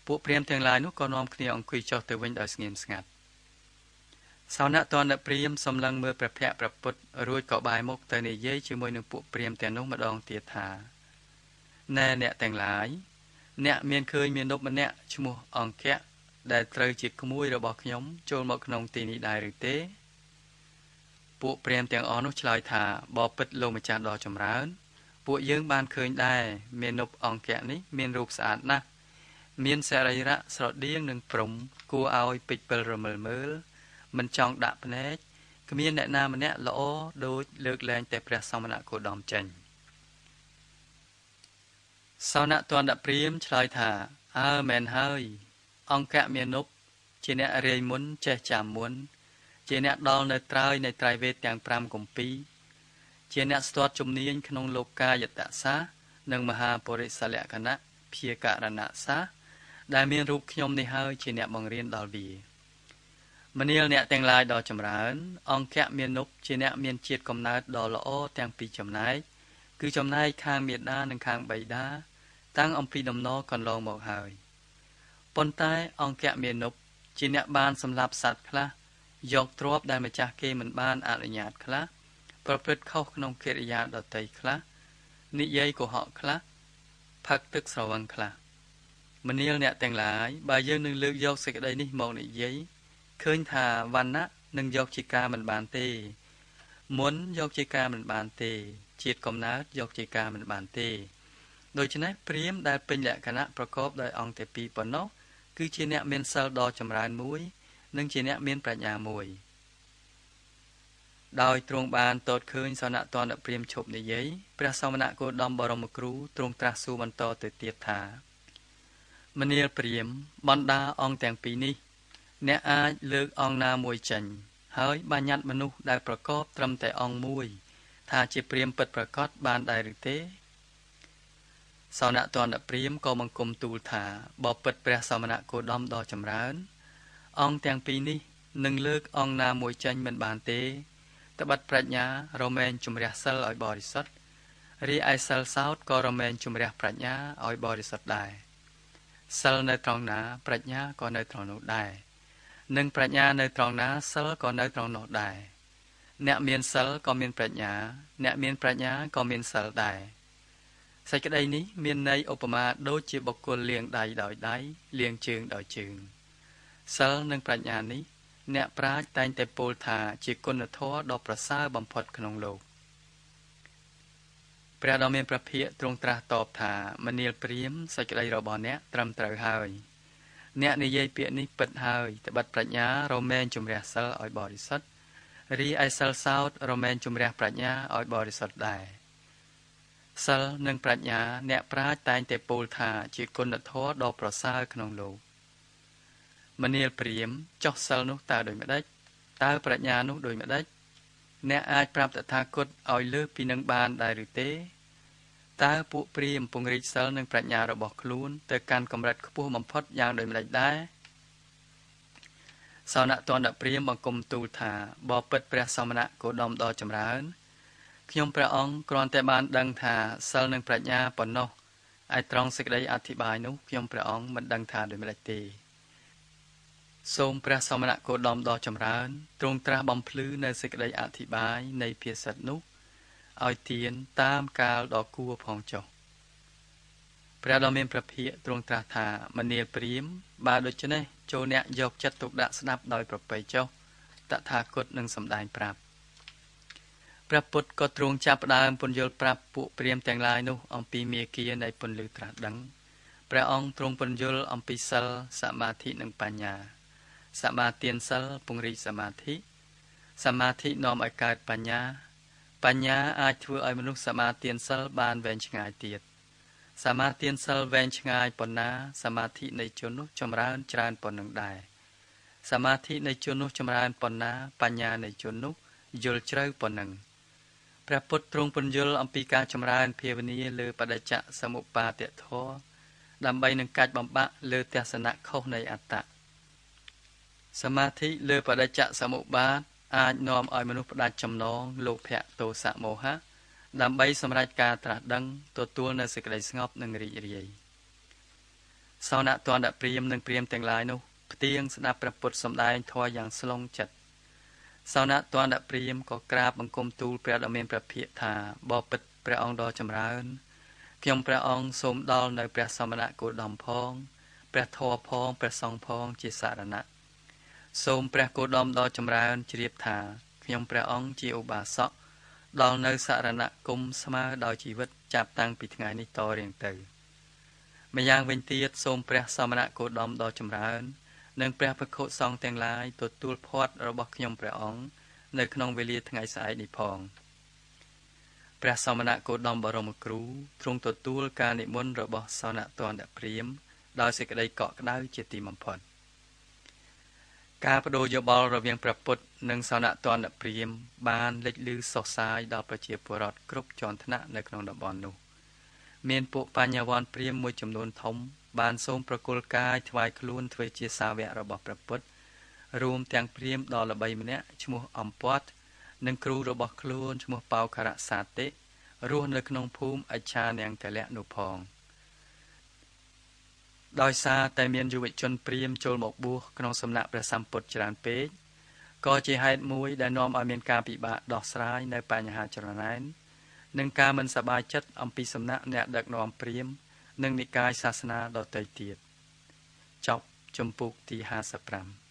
[SPEAKER 1] ពួកព្រាមទាំងឡាយនោះក៏នាំគ្នាអង្គុយចុះទៅវិញដោយស្ងៀមស្ងាត់ សោណតនព្រាមសំឡឹងមើលព្រះភ័ក្រព្រះពុទ្ធរួចក៏បែរមុខទៅនិយាយជាមួយនឹងពួកព្រាមទាំងនោះម្ដងទៀតថាណែអ្នកទាំងឡាយអ្នកមានឃើញមាននប់ម្នាក់ឈ្មោះអង្គៈដែលត្រូវជាក្មួយរបស់ខ្ញុំចូលមកក្នុងទីនេះដែរឬទេពួកព្រាមទាំងអស់នោះឆ្លើយថាបបិទ្ធលោកម្ចាស់ដ៏ចម្រើន ពួកយើងបានឃើញដែរមាននប់អង្គៈនេះមានរូបស្អាតណាស់មានសរីរៈស្រដៀងនឹងព្រំគួរឲ្យពេចពិលរមិលមើល មិនចង់ដាក់ភ្នែកគ្មានអ្នកណាម្នាក់ល្អដូចលើកលែងតែព្រះសមណគោតមចេញសោណទណ្ឌព្រាមឆ្លើយថាអើមែនហើយ អង្គៈមានុបជាអ្នករាយមុនចេះចាំមុន ជាអ្នកដល់នៅត្រើយនៃត្រៃវេទទាំង5គម្ពីរជាអ្នកស្ទាត់ជំនាញក្នុងលោកកាយតសានិងមហាបរិសលក្ខណៈព្យាករណសាដែលមានរូបខ្ញុំនេះហើយជាអ្នកបង្រៀនដល់វា មនាលអ្នកទាំងឡាយដ៏ចម្រើន អង្គៈមានុបជាអ្នកមានជាតិកំណើតដ៏ល្អទាំងពីរចំណែកគឺចំណែកខាងមេដានិងខាងបៃតាតាំងអំពីដំណរកន្លងមកហើយប៉ុន្តែអង្គៈមានុបជាអ្នកបានសម្លាប់សត្វខ្លះយកទ្រព្យដែលម្ចាស់គេមិនបានអនុញ្ញាតខ្លះប្រព្រឹត្តខុសក្នុងកិរិយាដតីខ្លះនិយាយកុហកខ្លះផឹកទឹកស្រវឹងខ្លះមនាលអ្នកទាំងឡាយបើយើងនឹងលើកយកសេចក្តីនេះមកនិយាយ ឃើញថាវណ្ណៈនឹងយកជាការមិនបានទេ មុនយកជាការមិនបានទេ ជាតិកំណើតយកជាការមិនបានទេដូច្នេះព្រាមដែលពេញលក្ខណៈប្រកបដោយអង្គតែពីរប៉ុណ្ណោះគឺជាអ្នកមានសិលដ៏ចម្រើនមួយ និងជាអ្នកមានប្រាជ្ញាមួយដោយទ្រង់បានតតឃើញសនៈតនព្រាមឈប់និយាយព្រះសមណគោដមបរមគ្រូទ្រង់ត្រាស់សួរបន្តទៅទៀតថាមនាលព្រាមបណ្ដាអង្គទាំងពីរនេះ អ្នកអាចលើកអង្គណាមួយចេញ ហើយបញ្ញត្តិមនុស្សដែលប្រកបត្រឹមតែអង្គមួយ ថាជាព្រាមពិតប្រកបបានដែរឬទេសោណតនព្រាមក៏បង្គំទូលថាបបិទ្ធព្រះសមណគោដមដ៏ចម្រើន អង្គទាំងពីរនេះនឹងលើកអង្គណាមួយចេញមិនបានទេត្បិតប្រាជ្ញារមែងជំរះសិលឲ្យបរិសុទ្ធរីឯសិលសោតក៏រមែងជំរះប្រាជ្ញាឲ្យបរិសុទ្ធដែរសិលនៅត្រង់ណាប្រាជ្ញាក៏នៅត្រង់នោះដែរ និងប្រាជ្ញានៅត្រង់ណាសិលក៏នៅត្រង់នោះដែរអ្នកមានសិលក៏មានប្រាជ្ញា អ្នកមានប្រាជ្ញាក៏មានសិលដែរសេចក្តីនេះមានន័យឧបមាដូចជាបុគ្គលលាងដៃដោយដៃលាងជើងដោយជើងសិលនិងប្រាជ្ញានេះ អ្នកប្រាជ្ញតែងតែពោលថាជាគុណធម៌ដ៏ប្រសើរបំផុតក្នុងលោកព្រះដ៏មានព្រះភិក្ខទ្រង់ត្រាស់តបថាមនាលព្រាមសេចក្តីរបស់អ្នកត្រឹមត្រូវហើយ អ្នកនិយាយពាក្យនេះពិតហើយត្បិតប្រាជ្ញារមែងជំរះសិលឲ្យបរិសុទ្ធរីឯសិលសោតរមែងជំរះប្រាជ្ញាឲ្យបរិសុទ្ធដែរសិលនិងប្រាជ្ញា អ្នកប្រាជ្ញតែងតែពោលថា ជាគុណធម៌ដ៏ប្រសើរក្នុងលោកមនាលព្រាមចោះសិលនោះតើដូចម្ដេចតើប្រាជ្ញានោះដូចម្ដេចអ្នកអាចប្រាប់តថាគតឲ្យលើសពីនឹងបានដែរឬទេ តើពួកព្រាមពង្រីកសិលនិងប្រាជ្ញារបស់ខ្លួនទៅកាន់កម្រិតខ្ពស់បំផុតយ៉ាងដូចម្ដេចដែរសោណតនព្រាមបង្គំទូលថាបបិទ្ធព្រះសមណៈគោដមដ៏ចម្រើនខ្ញុំព្រះអង្គគ្រាន់តែបានដឹងថាសិលនិងប្រាជ្ញាប៉ុណ្ណោះឯត្រង់សេចក្តីអធិប្បាយនោះខ្ញុំព្រះអង្គមិនដឹងថាដូចម្ដេចទេសូមព្រះសមណៈគោដមដ៏ចម្រើនទ្រង់ត្រាស់បំភ្លឺនៅសេចក្តីអធិប្បាយនៃភាសិតនោះ ឲ្យទៀនតាមកាលដ៏គួរផងចុះព្រះដ៏មានព្រះភិក្ខទ្រង់ត្រាស់ថាមនាលព្រាមបើដូច្នេះចូលអ្នកយកចិត្តទុកដាក់ស្ដាប់ដោយប្រពៃចុះតថាគតនឹងសម្ដែងប្រាប់ព្រះពុទ្ធក៏ទ្រង់ចាប់ផ្ដើមពន្យល់ប្រាប់ពួកព្រាមទាំងឡាយនោះអំពីមេគានៃពន្លឺត្រាស់ដឹងព្រះអង្គទ្រង់ពន្យល់អំពីសិលសមាធិនិងបញ្ញាសមាទានសិលពង្រីកសមាធិសមាធិនាំឲ្យកើតបញ្ញា បញ្ញាអាចធ្វើឲ្យមនុស្សសមាទានសិលបានវែងឆ្ងាយទៀតសមាទានសិលវែងឆ្ងាយប៉ុណ្ណាសមាធិនៃជននោះចម្រើនច្រើនប៉ុណ្ណឹងដែរសមាធិនៃជននោះចម្រើនប៉ុណ្ណា បញ្ញានៃជននោះយល់ជ្រៅប៉ុណ្ណឹងព្រះពុទ្ធទ្រង់ពន្យល់អំពីការចម្រើនភាវនាលើបដិច្ចសមុបាទធម៌ដើម្បីនឹងកាច់បំបាក់លើទស្សនៈខុសនៃអត្តៈសមាធិលើបដិច្ចសមុបាទ អាចនាំឲ្យមនុស្សផ្ដាច់ចំណងលោភៈទោសៈមោហៈដើម្បីសម្រេចការត្រាស់ដឹងទទួលនៅសេចក្តីស្ងប់និងរីករាយសោណតនព្រាមនិងព្រាមទាំងឡាយនោះផ្ទៀងស្ដាប់ព្រះពុទ្ធសម្ដែងធម៌យ៉ាងស្លងចិត្តសោណតនព្រាមក៏ក្រាបបង្គំទូលព្រះដ៏មានព្រះភិក្ខថាបបិទ្ធព្រះអង្គដ៏ចម្រើនខ្ញុំព្រះអង្គសូមដល់នៅព្រះសមណគោតមផង ព្រះធម៌ផងព្រះសង្ឃផងជាសារណៈ សូមព្រះគោដមដ៏ចម្រើនជ្រាបថាខ្ញុំព្រះអង្គជាឧបាសកដល់នៅសារណគមស្មើដោយជីវិតចាប់តាំងពីថ្ងៃនេះតរៀងទៅម្យ៉ាងវិញទៀតសូមព្រះសមណគោដមដ៏ចម្រើន និងព្រះភិក្ខុសង្ឃទាំងឡាយទទួលភ័តរបស់ខ្ញុំព្រះអង្គនៅក្នុងវេលាថ្ងៃស្អែកនេះផងព្រះសមណគោដមបរមគ្រូទ្រង់ទទួលការនិមន្តរបស់សនតន្តព្រាមដោយសេចក្តីកក់ក្ដៅជាទីបំផុត ការបដូរយោបល់រវាងព្រះពុទ្ធនិងសនតនព្រាមបានលេចលឺសុសសាយដល់ប្រជាពលរដ្ឋគ្រប់ជាន់ថ្នាក់នៅក្នុងតំបន់នោះមានពួកបញ្ញវន្តព្រាមមួយចំនួនធំ បានសូមប្រគល់កាយថ្វាយខ្លួនធ្វើជាសាវករបស់ព្រះពុទ្ធរួមទាំងព្រាមដ៏ល្បីម្នាក់ឈ្មោះអំពាត់និងគ្រូរបស់ខ្លួនឈ្មោះបោខរៈសាតិរស់នៅក្នុងភូមិអច្ឆានាងកលៈនោះផង។ ដោយសារតែមានយុវជនព្រាមចូលមកបួសក្នុងសំណាក់ព្រះសម្ពុទ្ធច្រើនពេកក៏ជាហេតុមួយដែលនាំឲ្យមានការពិបាកដោះស្រាយនៅបញ្ហាចរណែននិងការមិនសប្បាយចិត្តអំពីសំណាក់អ្នកដឹកនាំព្រាមនិងនិកាយសាសនាដទៃទៀតចប់ជំពូកទី55